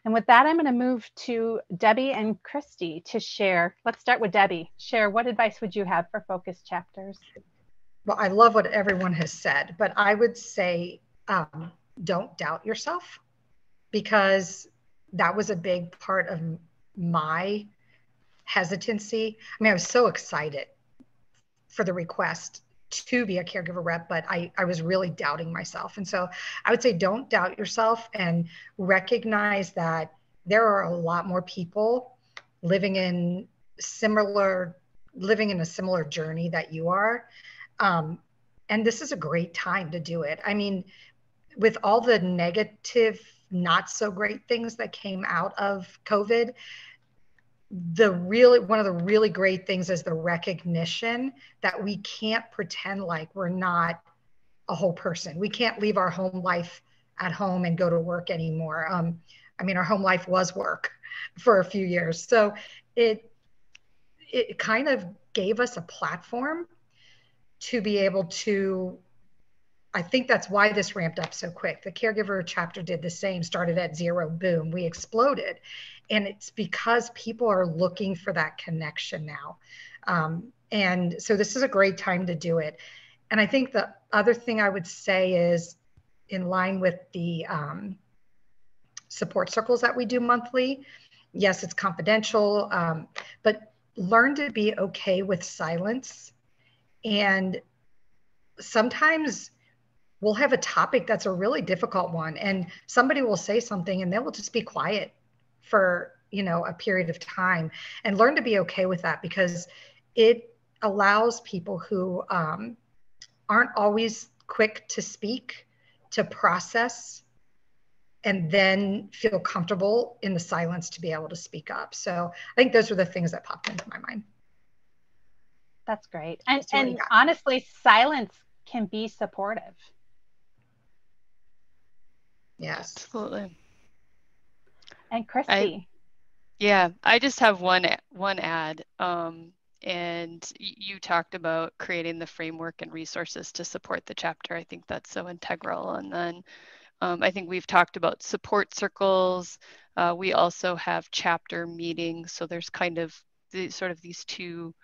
And with that, I'm going to move to Debbie and Christy to share. Let's start with Debbie. Share what advice would you have for focus chapters? Well, I love what everyone has said, but I would say um, don't doubt yourself because that was a big part of my hesitancy. I mean, I was so excited for the request to be a caregiver rep, but I, I was really doubting myself. And so I would say don't doubt yourself and recognize that there are a lot more people living in similar living in a similar journey that you are. Um, and this is a great time to do it. I mean, with all the negative, not so great things that came out of COVID, the really one of the really great things is the recognition that we can't pretend like we're not a whole person. We can't leave our home life at home and go to work anymore. Um, I mean, our home life was work [LAUGHS] for a few years, so it it kind of gave us a platform to be able to. I think that's why this ramped up so quick. The caregiver chapter did the same, started at zero, boom, we exploded. And it's because people are looking for that connection now. Um, and so this is a great time to do it. And i think the other thing i would say is in line with the um, support circles that we do monthly yes it's confidential um, but learn to be okay with silence. And sometimes we'll have a topic that's a really difficult one and somebody will say something and they will just be quiet for you know a period of time and learn to be okay with that because it allows people who um, aren't always quick to speak to process and then feel comfortable in the silence to be able to speak up. So i think those are the things that popped into my mind. That's great. And, and honestly silence can be supportive yes absolutely and Christy. I, yeah, I just have one one add. Um, and you talked about creating the framework and resources to support the chapter. I think that's so integral. And then um, I think we've talked about support circles. Uh, we also have chapter meetings. So there's kind of the, sort of these two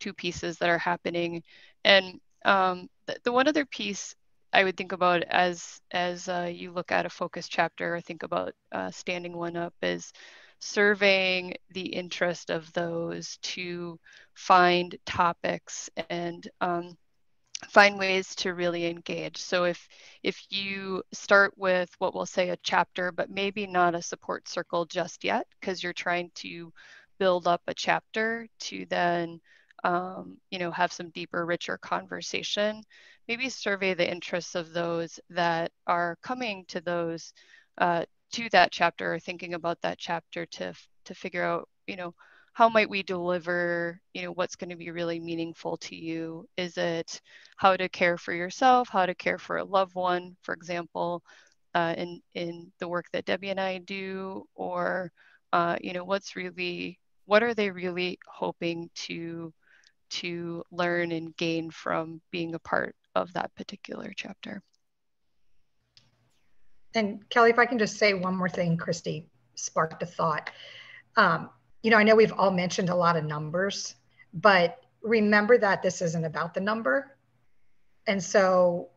two pieces that are happening. And um, the, the one other piece I would think about as as uh, you look at a focus chapter or think about uh, standing one up is surveying the interest of those to find topics and um, find ways to really engage. So if if you start with what we'll say a chapter, but maybe not a support circle just yet, because you're trying to build up a chapter to then um, you know have some deeper, richer conversation maybe survey the interests of those that are coming to those uh, to that chapter or thinking about that chapter to to figure out you know how might we deliver you know what's going to be really meaningful to you? Is it how to care for yourself how to care for a loved one for example uh, in in the work that debbie and i do? Or uh, you know what's really what are they really hoping to to learn and gain from being a part of that particular chapter. And Kelly, if I can just say one more thing, Christy sparked a thought. Um, you know, I know we've all mentioned a lot of numbers, but remember that this isn't about the number. And so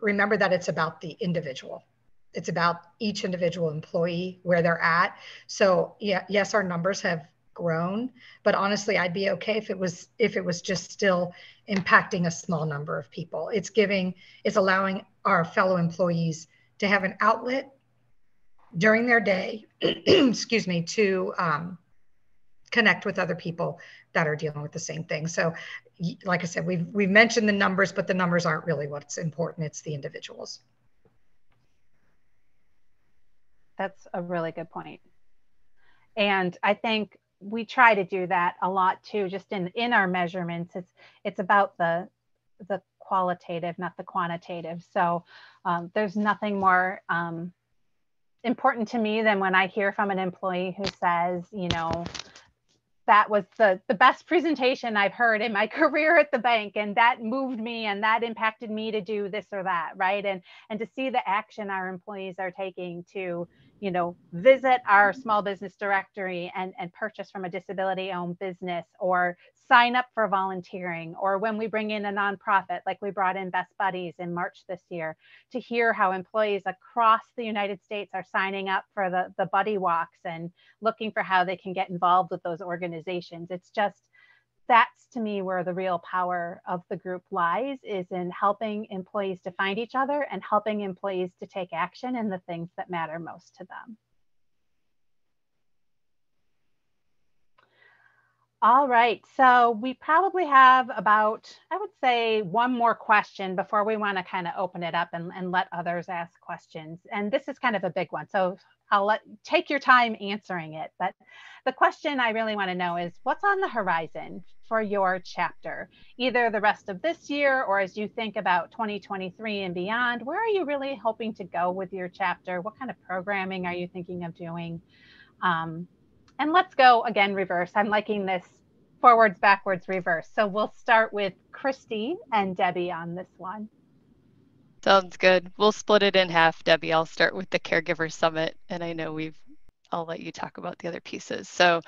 remember that it's about the individual. It's about each individual employee, where they're at. So yeah, yes, our numbers have grown but honestly i'd be okay if it was if it was just still impacting a small number of people it's giving it's allowing our fellow employees to have an outlet during their day [CLEARS THROAT] excuse me to um, connect with other people that are dealing with the same thing so like I said, we've we've mentioned the numbers, but the numbers aren't really what's important. It's the individuals. That's a really good. And I think we try to do that a lot too, just in in our measurements. It's it's about the the qualitative, not the quantitative. So um, there's nothing more um, important to me than when I hear from an employee who says, you know, that was the the best presentation I've heard in my [LAUGHS] career at the bank and that moved me and that impacted me to do this or that right and and to see the action our employees are taking to you know visit our mm-hmm. small business directory and and purchase from a disability owned business or sign up for volunteering or when we bring in a nonprofit like we brought in Best Buddies in March this year to hear how employees across the United States are signing up for the, the buddy walks and looking for how they can get involved with those organizations. It's just that's to me where the real power of the group lies is in helping employees to find each other and helping employees to take action in the things that matter most to them. All right, so we probably have about, I would say, one more question before we want to kind of open it up and, and let others ask questions. And this is kind of a big one, so I'll let take your time answering it. But the question I really want to know is what's on the horizon for your chapter, either the rest of this year or as you think about 2023 and beyond? Where are you really hoping to go with your chapter? What kind of programming are you thinking of doing? Um, and let's go again reverse. I'm liking this forwards, backwards, reverse. So we'll start with Christy and Debbie on this one. Sounds good. We'll split it in half, Debbie. I'll start with the Caregiver Summit, and I know we've I'll let you talk about the other pieces. So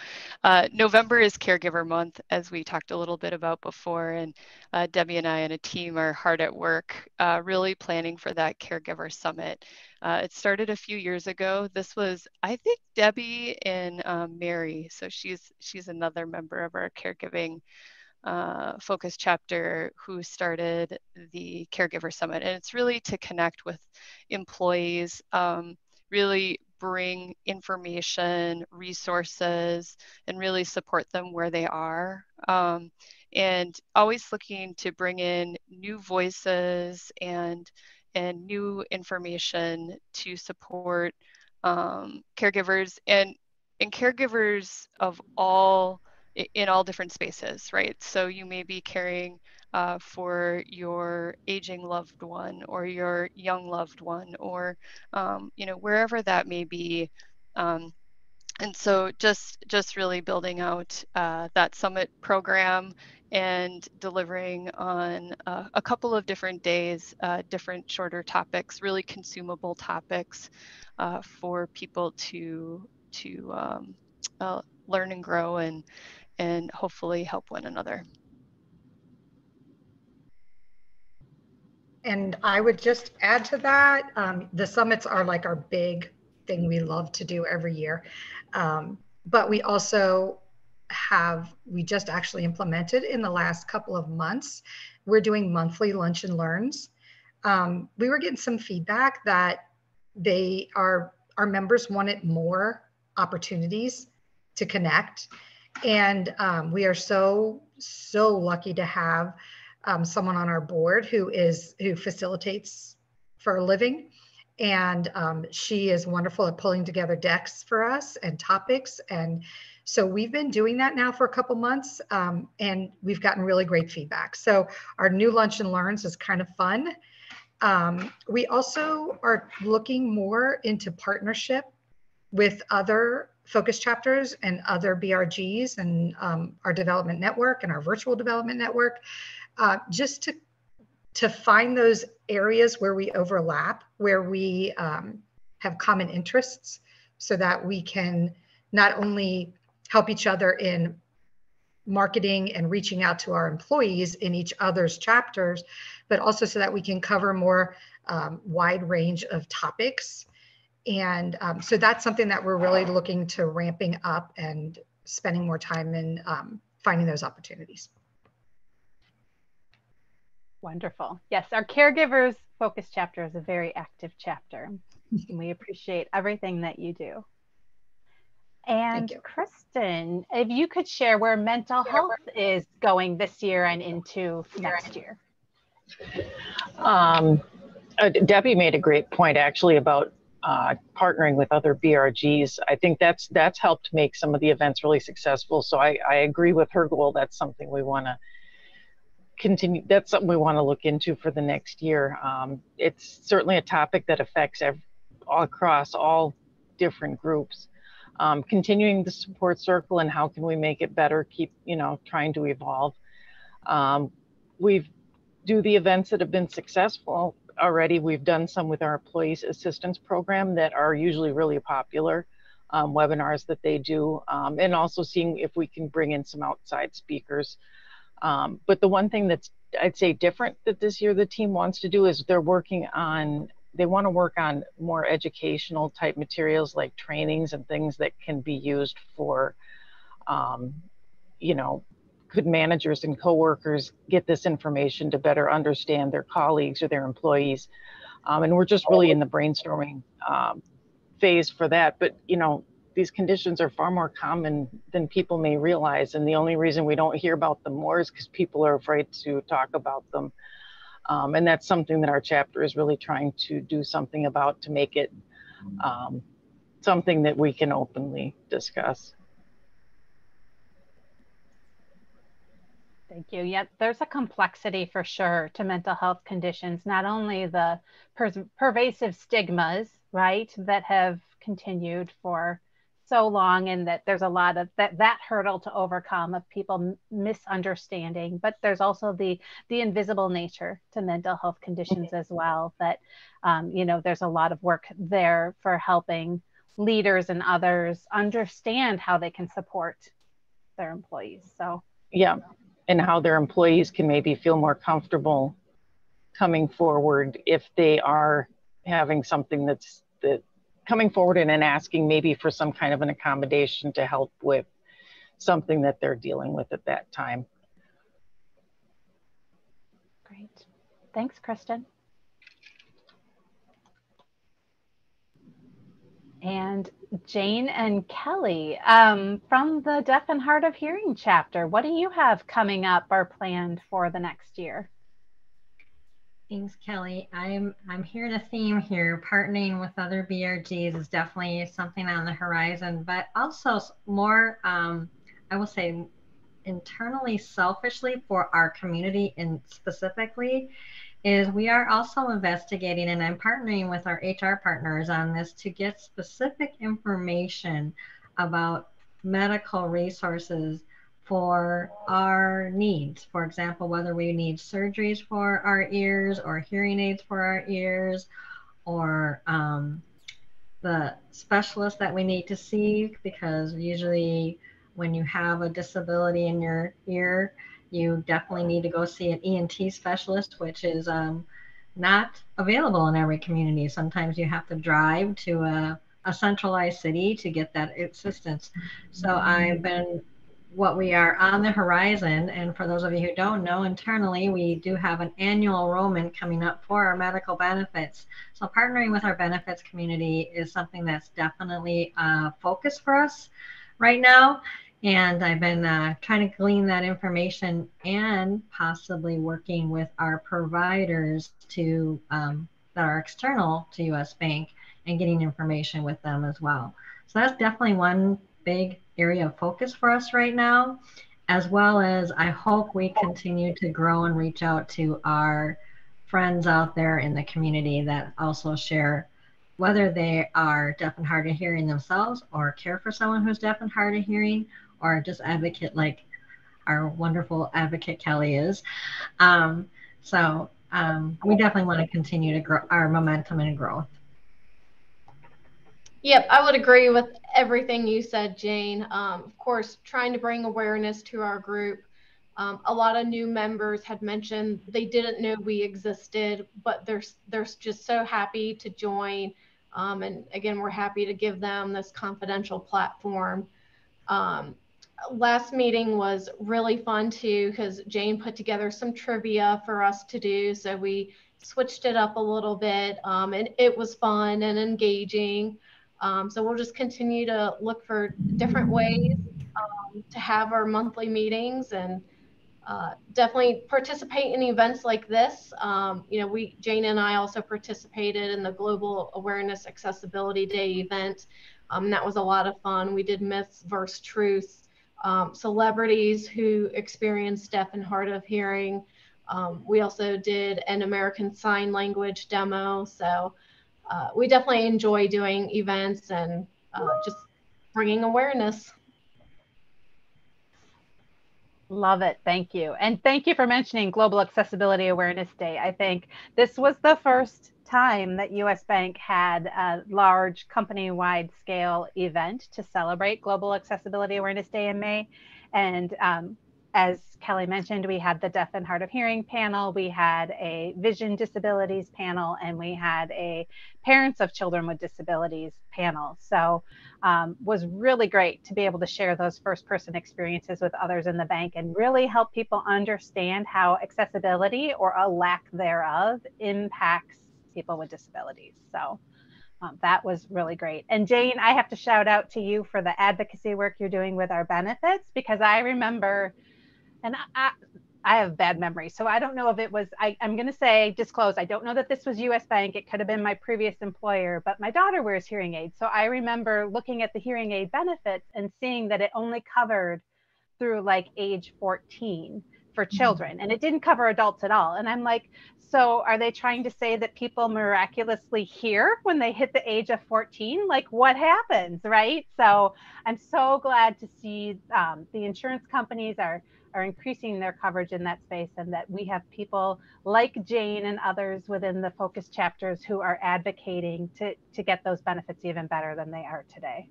uh, November is Caregiver Month, as we talked a little bit about before, and uh, Debbie and I and a team are hard at work, uh, really planning for that Caregiver Summit. Uh, it started a few years ago. This was, I think, Debbie and um, Mary. So she's she's another member of our caregiving uh, focus chapter who started the Caregiver Summit, and it's really to connect with employees. Um, really bring information, resources, and really support them where they are. Um, and always looking to bring in new voices and and new information to support um, caregivers and and caregivers of all in all different spaces, right? So you may be caring uh, for your aging loved one or your young loved one or um, you know wherever that may be um, and so just just really building out uh, that summit program and delivering on uh, a couple of different days uh, different shorter topics really consumable topics uh, for people to to um, uh, learn and grow and and hopefully help one another And I would just add to that, um, the summits are like our big thing we love to do every year. Um, but we also have, we just actually implemented in the last couple of months, we're doing monthly lunch and learns. Um, we were getting some feedback that they are, our members wanted more opportunities to connect. And um, we are so, so lucky to have um, someone on our board who is who facilitates for a living. And um, she is wonderful at pulling together decks for us and topics. And so we've been doing that now for a couple months um, and we've gotten really great feedback. So our new lunch and learns is kind of fun. Um, we also are looking more into partnership with other focus chapters and other brgs and um, our development network and our virtual development network uh, just to to find those areas where we overlap, where we um, have common interests, so that we can not only help each other in marketing and reaching out to our employees in each other's chapters, but also so that we can cover more um, wide range of topics. And um, so that's something that we're really looking to ramping up and spending more time in um, finding those opportunities. Wonderful. Yes, our caregivers focus chapter is a very active chapter. and we appreciate everything that you do. And Kristen, if you could share where mental health is going this year and into next year. Um, uh, Debbie made a great point actually about uh, partnering with other BRGs. I think that's that's helped make some of the events really successful. So I, I agree with her goal. That's something we want to continue. That's something we want to look into for the next year. Um, it's certainly a topic that affects every, all across all different groups. Um, continuing the support circle and how can we make it better? Keep you know trying to evolve. Um, we've do the events that have been successful already. We've done some with our employees assistance program that are usually really popular um, webinars that they do, um, and also seeing if we can bring in some outside speakers. Um, but the one thing that's I'd say different that this year the team wants to do is they're working on they want to work on more educational type materials like trainings and things that can be used for um, you know could managers and coworkers get this information to better understand their colleagues or their employees? Um, and we're just really in the brainstorming um, phase for that. But you know, these conditions are far more common than people may realize, and the only reason we don't hear about them more is because people are afraid to talk about them. Um, and that's something that our chapter is really trying to do something about to make it um, something that we can openly discuss. Thank you. Yet there's a complexity for sure to mental health conditions, not only the per pervasive stigmas, right, that have continued for so long and that there's a lot of that that hurdle to overcome of people misunderstanding but there's also the the invisible nature to mental health conditions as well that um, you know there's a lot of work there for helping leaders and others understand how they can support their employees. So yeah and how their employees can maybe feel more comfortable coming forward if they are having something that's that coming forward and, and asking maybe for some kind of an accommodation to help with something that they're dealing with at that time. Great. Thanks, Kristen. And Jane and Kelly um, from the Deaf and Hard of Hearing chapter. What do you have coming up or planned for the next year? Thanks, Kelly. I'm I'm hearing a theme here. Partnering with other BRGs is definitely something on the horizon, but also more, um, I will say, internally, selfishly for our community and specifically is we are also investigating and I'm partnering with our HR partners on this to get specific information about medical resources for our needs. For example, whether we need surgeries for our ears or hearing aids for our ears or um, the specialist that we need to see because usually when you have a disability in your ear, you definitely need to go see an ENT specialist, which is um, not available in every community. Sometimes you have to drive to a, a centralized city to get that assistance. So I've been what we are on the horizon. And for those of you who don't know, internally, we do have an annual enrollment coming up for our medical benefits. So partnering with our benefits community is something that's definitely a focus for us right now. And I've been uh, trying to glean that information and possibly working with our providers to um, that are external to US Bank and getting information with them as well. So that's definitely one big area of focus for us right now, as well as I hope we continue to grow and reach out to our friends out there in the community that also share whether they are deaf and hard of hearing themselves or care for someone who's deaf and hard of hearing or just advocate like our wonderful advocate Kelly is. Um, so um, we definitely want to continue to grow our momentum and growth. Yep, I would agree with everything you said, Jane. Um, of course, trying to bring awareness to our group. Um, a lot of new members had mentioned they didn't know we existed, but they're they're just so happy to join. Um, and again, we're happy to give them this confidential platform. Um, last meeting was really fun too because Jane put together some trivia for us to do. So we switched it up a little bit um, and it was fun and engaging. Um, so we'll just continue to look for different ways um, to have our monthly meetings and uh, definitely participate in events like this. Um, you know, we Jane and I also participated in the Global Awareness Accessibility Day event. Um, that was a lot of fun. We did myths versus truths, um, celebrities who experienced deaf and hard of hearing. Um, we also did an American Sign Language demo. So uh, we definitely enjoy doing events and uh, just bringing awareness. Love it. Thank you. And thank you for mentioning Global Accessibility Awareness Day. I think this was the first time that US Bank had a large company wide scale event to celebrate Global Accessibility Awareness Day in May. And um, as Kelly mentioned, we had the deaf and hard of hearing panel, we had a vision disabilities panel, and we had a parents of children with disabilities panel. So um, was really great to be able to share those first person experiences with others in the bank and really help people understand how accessibility or a lack thereof impacts people with disabilities. So um, that was really great. And Jane, I have to shout out to you for the advocacy work you're doing with our benefits because I remember and I, I have bad memory. So I don't know if it was, I, am going to say disclose. I don't know that this was US Bank. It could have been my previous employer, but my daughter wears hearing aids. So I remember looking at the hearing aid benefits and seeing that it only covered through like age 14 for mm-hmm. children and it didn't cover adults at all. And I'm like, so are they trying to say that people miraculously hear when they hit the age of 14? Like what happens, right? So I'm so glad to see um, the insurance companies are are increasing their coverage in that space and that we have people like Jane and others within the focus chapters who are advocating to, to get those benefits even better than they are today.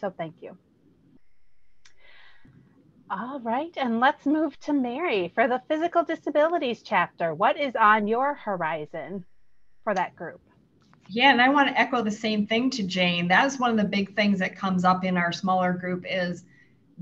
So thank you. All right, and let's move to Mary for the physical disabilities chapter. What is on your horizon for that group? Yeah, and I want to echo the same thing to Jane. That is one of the big things that comes up in our smaller group is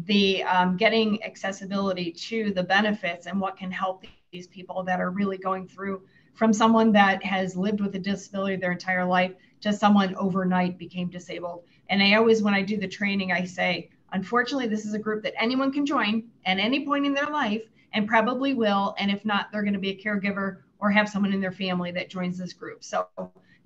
the um, getting accessibility to the benefits and what can help these people that are really going through from someone that has lived with a disability their entire life to someone overnight became disabled. And I always, when I do the training, I say, unfortunately, this is a group that anyone can join at any point in their life and probably will. And if not, they're going to be a caregiver or have someone in their family that joins this group. So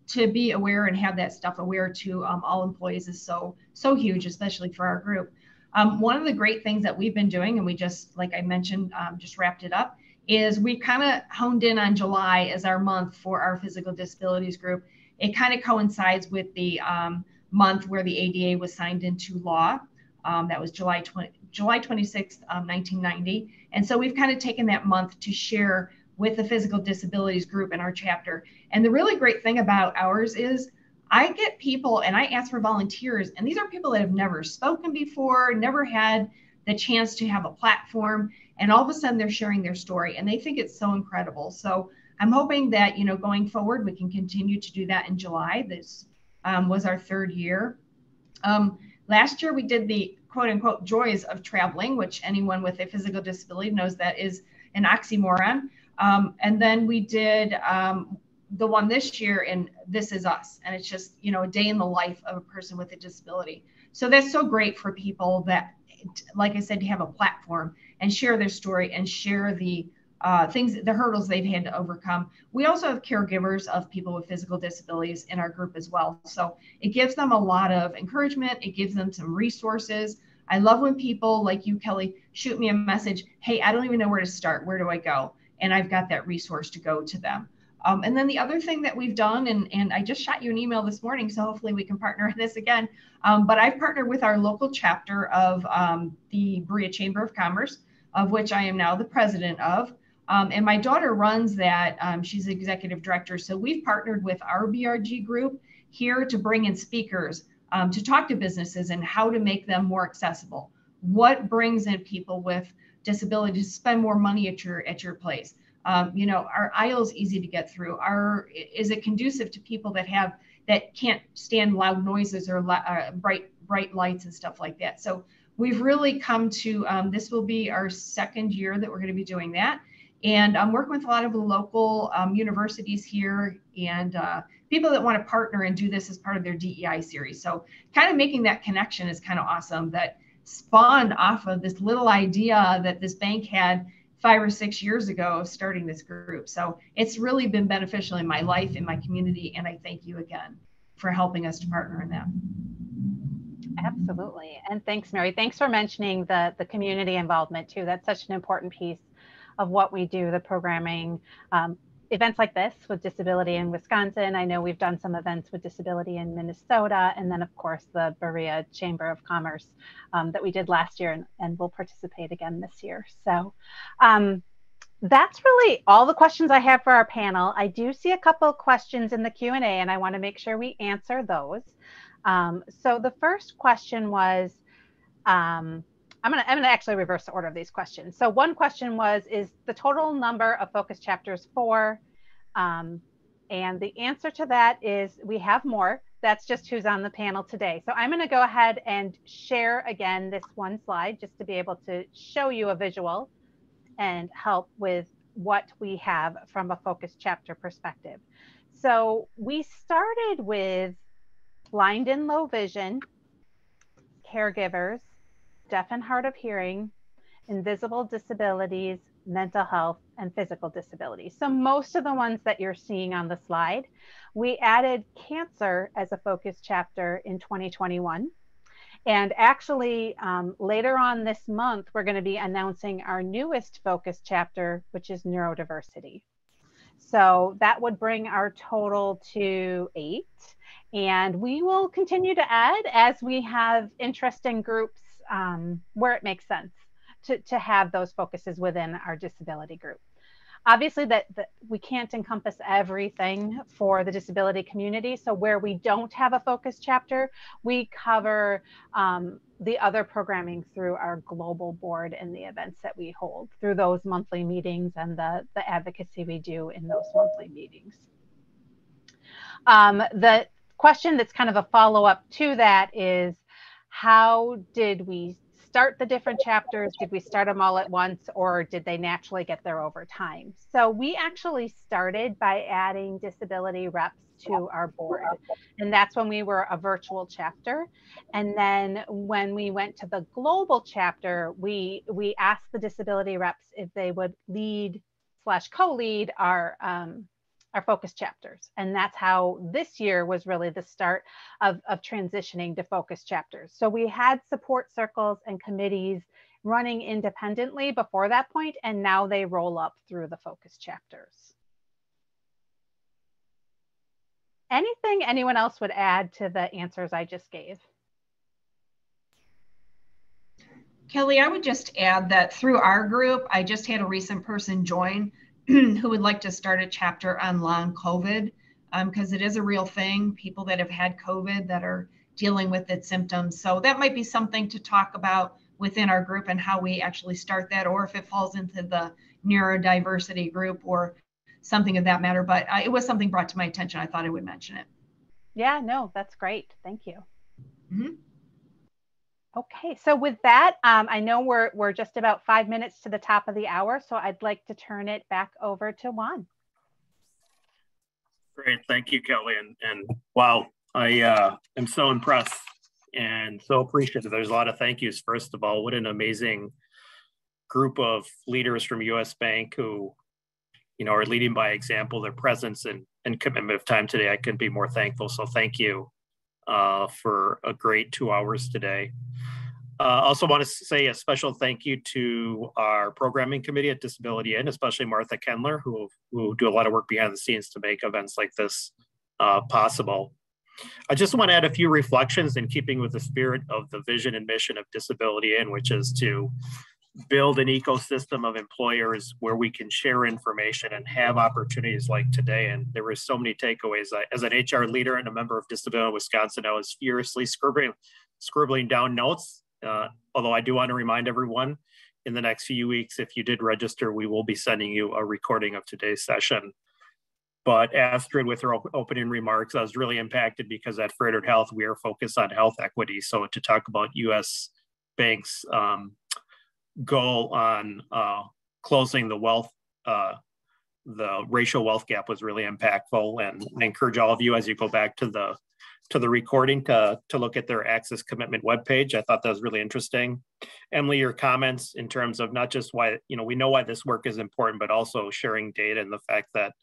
to be aware and have that stuff aware to um, all employees is so, so huge, especially for our group. Um, one of the great things that we've been doing, and we just, like I mentioned, um, just wrapped it up, is we kind of honed in on July as our month for our physical disabilities group. It kind of coincides with the um, month where the ADA was signed into law. Um, that was July 20, July 26th, 1990. Um, and so we've kind of taken that month to share with the physical disabilities group in our chapter. And the really great thing about ours is I get people and I ask for volunteers, and these are people that have never spoken before, never had the chance to have a platform, and all of a sudden they're sharing their story, and they think it's so incredible. So I'm hoping that you know going forward we can continue to do that in July. This um, was our third year. Um, last year we did the quote unquote joys of traveling, which anyone with a physical disability knows that is an oxymoron. Um, and then we did um, the one this year in This Is Us. And it's just, you know, a day in the life of a person with a disability. So that's so great for people that, like I said, to have a platform and share their story and share the uh, things, the hurdles they've had to overcome. We also have caregivers of people with physical disabilities in our group as well. So it gives them a lot of encouragement. It gives them some resources. I love when people like you, Kelly, shoot me a message. Hey, I don't even know where to start. Where do I go? And I've got that resource to go to them. Um, and then the other thing that we've done, and, and I just shot you an email this morning, so hopefully we can partner on this again. Um, but I've partnered with our local chapter of um, the Berea Chamber of Commerce, of which I am now the president of. Um, and my daughter runs that. Um, she's executive director. So we've partnered with our BRG group here to bring in speakers um, to talk to businesses and how to make them more accessible. What brings in people with disabilities to spend more money at your at your place? Um, you know, are aisles easy to get through? Are is it conducive to people that have that can't stand loud noises or uh, bright bright lights and stuff like that? So we've really come to um, this will be our second year that we're going to be doing that, And I'm working with a lot of the local um, universities here and uh, people that want to partner and do this as part of their DEI series. So kind of making that connection is kind of awesome that spawned off of this little idea that this bank had five or six years ago of starting this group. So it's really been beneficial in my life, in my community, and I thank you again for helping us to partner in that. Absolutely. And thanks, Mary. Thanks for mentioning the, the community involvement too. That's such an important piece of what we do, the programming. Um, events like this with Disability:IN Wisconsin. I know we've done some events with Disability:IN Minnesota, and then of course the Berea Chamber of Commerce um, that we did last year and, and will participate again this year. So um, that's really all the questions I have for our panel. I do see a couple questions in the Q&A and I wanna make sure we answer those. Um, so the first question was, um, I'm gonna, I'm gonna actually reverse the order of these questions. So one question was, is the total number of focus chapters four? Um, and the answer to that is we have more. That's just who's on the panel today. So I'm gonna go ahead and share again this one slide just to be able to show you a visual and help with what we have from a focus chapter perspective. So we started with blind and low vision, caregivers, deaf and hard of hearing, invisible disabilities, mental health, and physical disabilities. So most of the ones that you're seeing on the slide, we added cancer as a focus chapter in 2021. And actually, um, later on this month, we're going to be announcing our newest focus chapter, which is neurodiversity. So that would bring our total to eight. And we will continue to add as we have interesting groups um, where it makes sense to, to have those focuses within our disability group. Obviously that, that we can't encompass everything for the disability community. So where we don't have a focus chapter, we cover um, the other programming through our global board and the events that we hold through those monthly meetings and the, the advocacy we do in those monthly meetings. Um, the question that's kind of a follow up to that is how did we start the different chapters? Did we start them all at once or did they naturally get there over time? So we actually started by adding disability reps to our board. And that's when we were a virtual chapter. And then when we went to the global chapter, we we asked the disability reps if they would lead slash co-lead our um, our focus chapters. And that's how this year was really the start of, of transitioning to focus chapters. So we had support circles and committees running independently before that point, and now they roll up through the focus chapters. Anything anyone else would add to the answers I just gave? Kelly, I would just add that through our group, I just had a recent person join [CLEARS THROAT] who would like to start a chapter on long COVID because um, it is a real thing. People that have had COVID that are dealing with its symptoms. So that might be something to talk about within our group and how we actually start that, or if it falls into the neurodiversity group or something of that matter. But uh, it was something brought to my attention. I thought I would mention it. Yeah, no, that's great. Thank you. Mm -hmm. Okay, so with that, um, I know we're, we're just about five minutes to the top of the hour, so I'd like to turn it back over to Juan. Great, thank you, Kelly. And, and wow, I uh, am so impressed and so appreciative. There's a lot of thank yous. First of all, what an amazing group of leaders from US Bank who, you know, are leading by example, their presence and, and commitment of time today. I couldn't be more thankful. So thank you uh, for a great two hours today. Uh, also want to say a special thank you to our programming committee at Disability:IN, especially Martha Kendler, who, who do a lot of work behind the scenes to make events like this uh, possible. I just want to add a few reflections in keeping with the spirit of the vision and mission of Disability:IN, which is to build an ecosystem of employers where we can share information and have opportunities like today. And there were so many takeaways. I, as an HR leader and a member of Disability Wisconsin, I was furiously scribbling, scribbling down notes. Uh, although I do want to remind everyone in the next few weeks, if you did register, we will be sending you a recording of today's session. But Astrid, with her opening remarks, I was really impacted because at Froedtert Health, we are focused on health equity. So to talk about US banks um, goal on uh, closing the wealth uh, the racial wealth gap was really impactful. And I encourage all of you as you go back to the to the recording to, to look at their access commitment webpage. I thought that was really interesting. Emily, your comments in terms of not just why, you know, we know why this work is important, but also sharing data and the fact that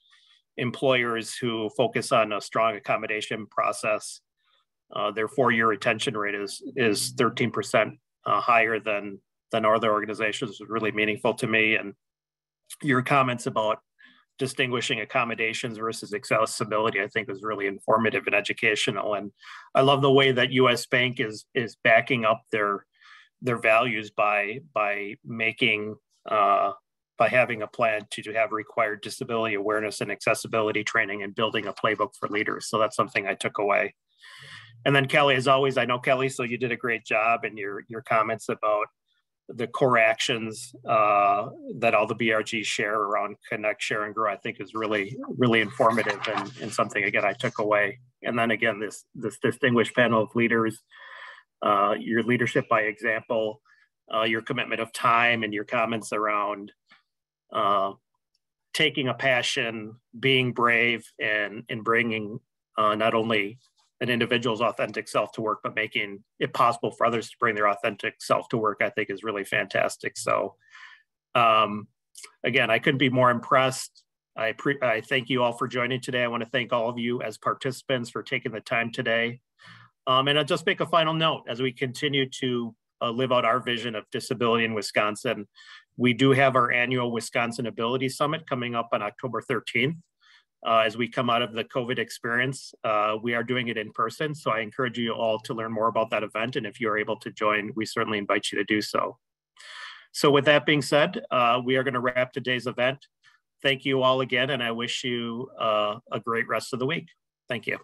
employers who focus on a strong accommodation process, uh, their four-year retention rate is is 13% uh, higher than than other organizations was really meaningful to me. And your comments about distinguishing accommodations versus accessibility, I think was really informative and educational. And I love the way that US Bank is is backing up their their values by by making uh, by having a plan to, to have required disability awareness and accessibility training and building a playbook for leaders. So that's something I took away. And then Kelly, as always, I know Kelly, so you did a great job and your your comments about the core actions uh, that all the BRGs share around connect, share, and grow, I think is really, really informative and, and something again I took away. And then again, this this distinguished panel of leaders, uh, your leadership by example, uh, your commitment of time, and your comments around uh, taking a passion, being brave, and and bringing uh, not only an individual's authentic self to work, but making it possible for others to bring their authentic self to work, I think is really fantastic. So, um, again, I couldn't be more impressed. I, pre- I thank you all for joining today. I want to thank all of you as participants for taking the time today. Um, and I'll just make a final note as we continue to uh, live out our vision of Disability:IN Wisconsin. We do have our annual Wisconsin Ability Summit coming up on October 13th uh, as we come out of the COVID experience. Uh, we are doing it in person, so I encourage you all to learn more about that event. And if you are able to join, we certainly invite you to do so. So with that being said, uh, we are gonna wrap today's event. Thank you all again, and I wish you uh, a great rest of the week. Thank you.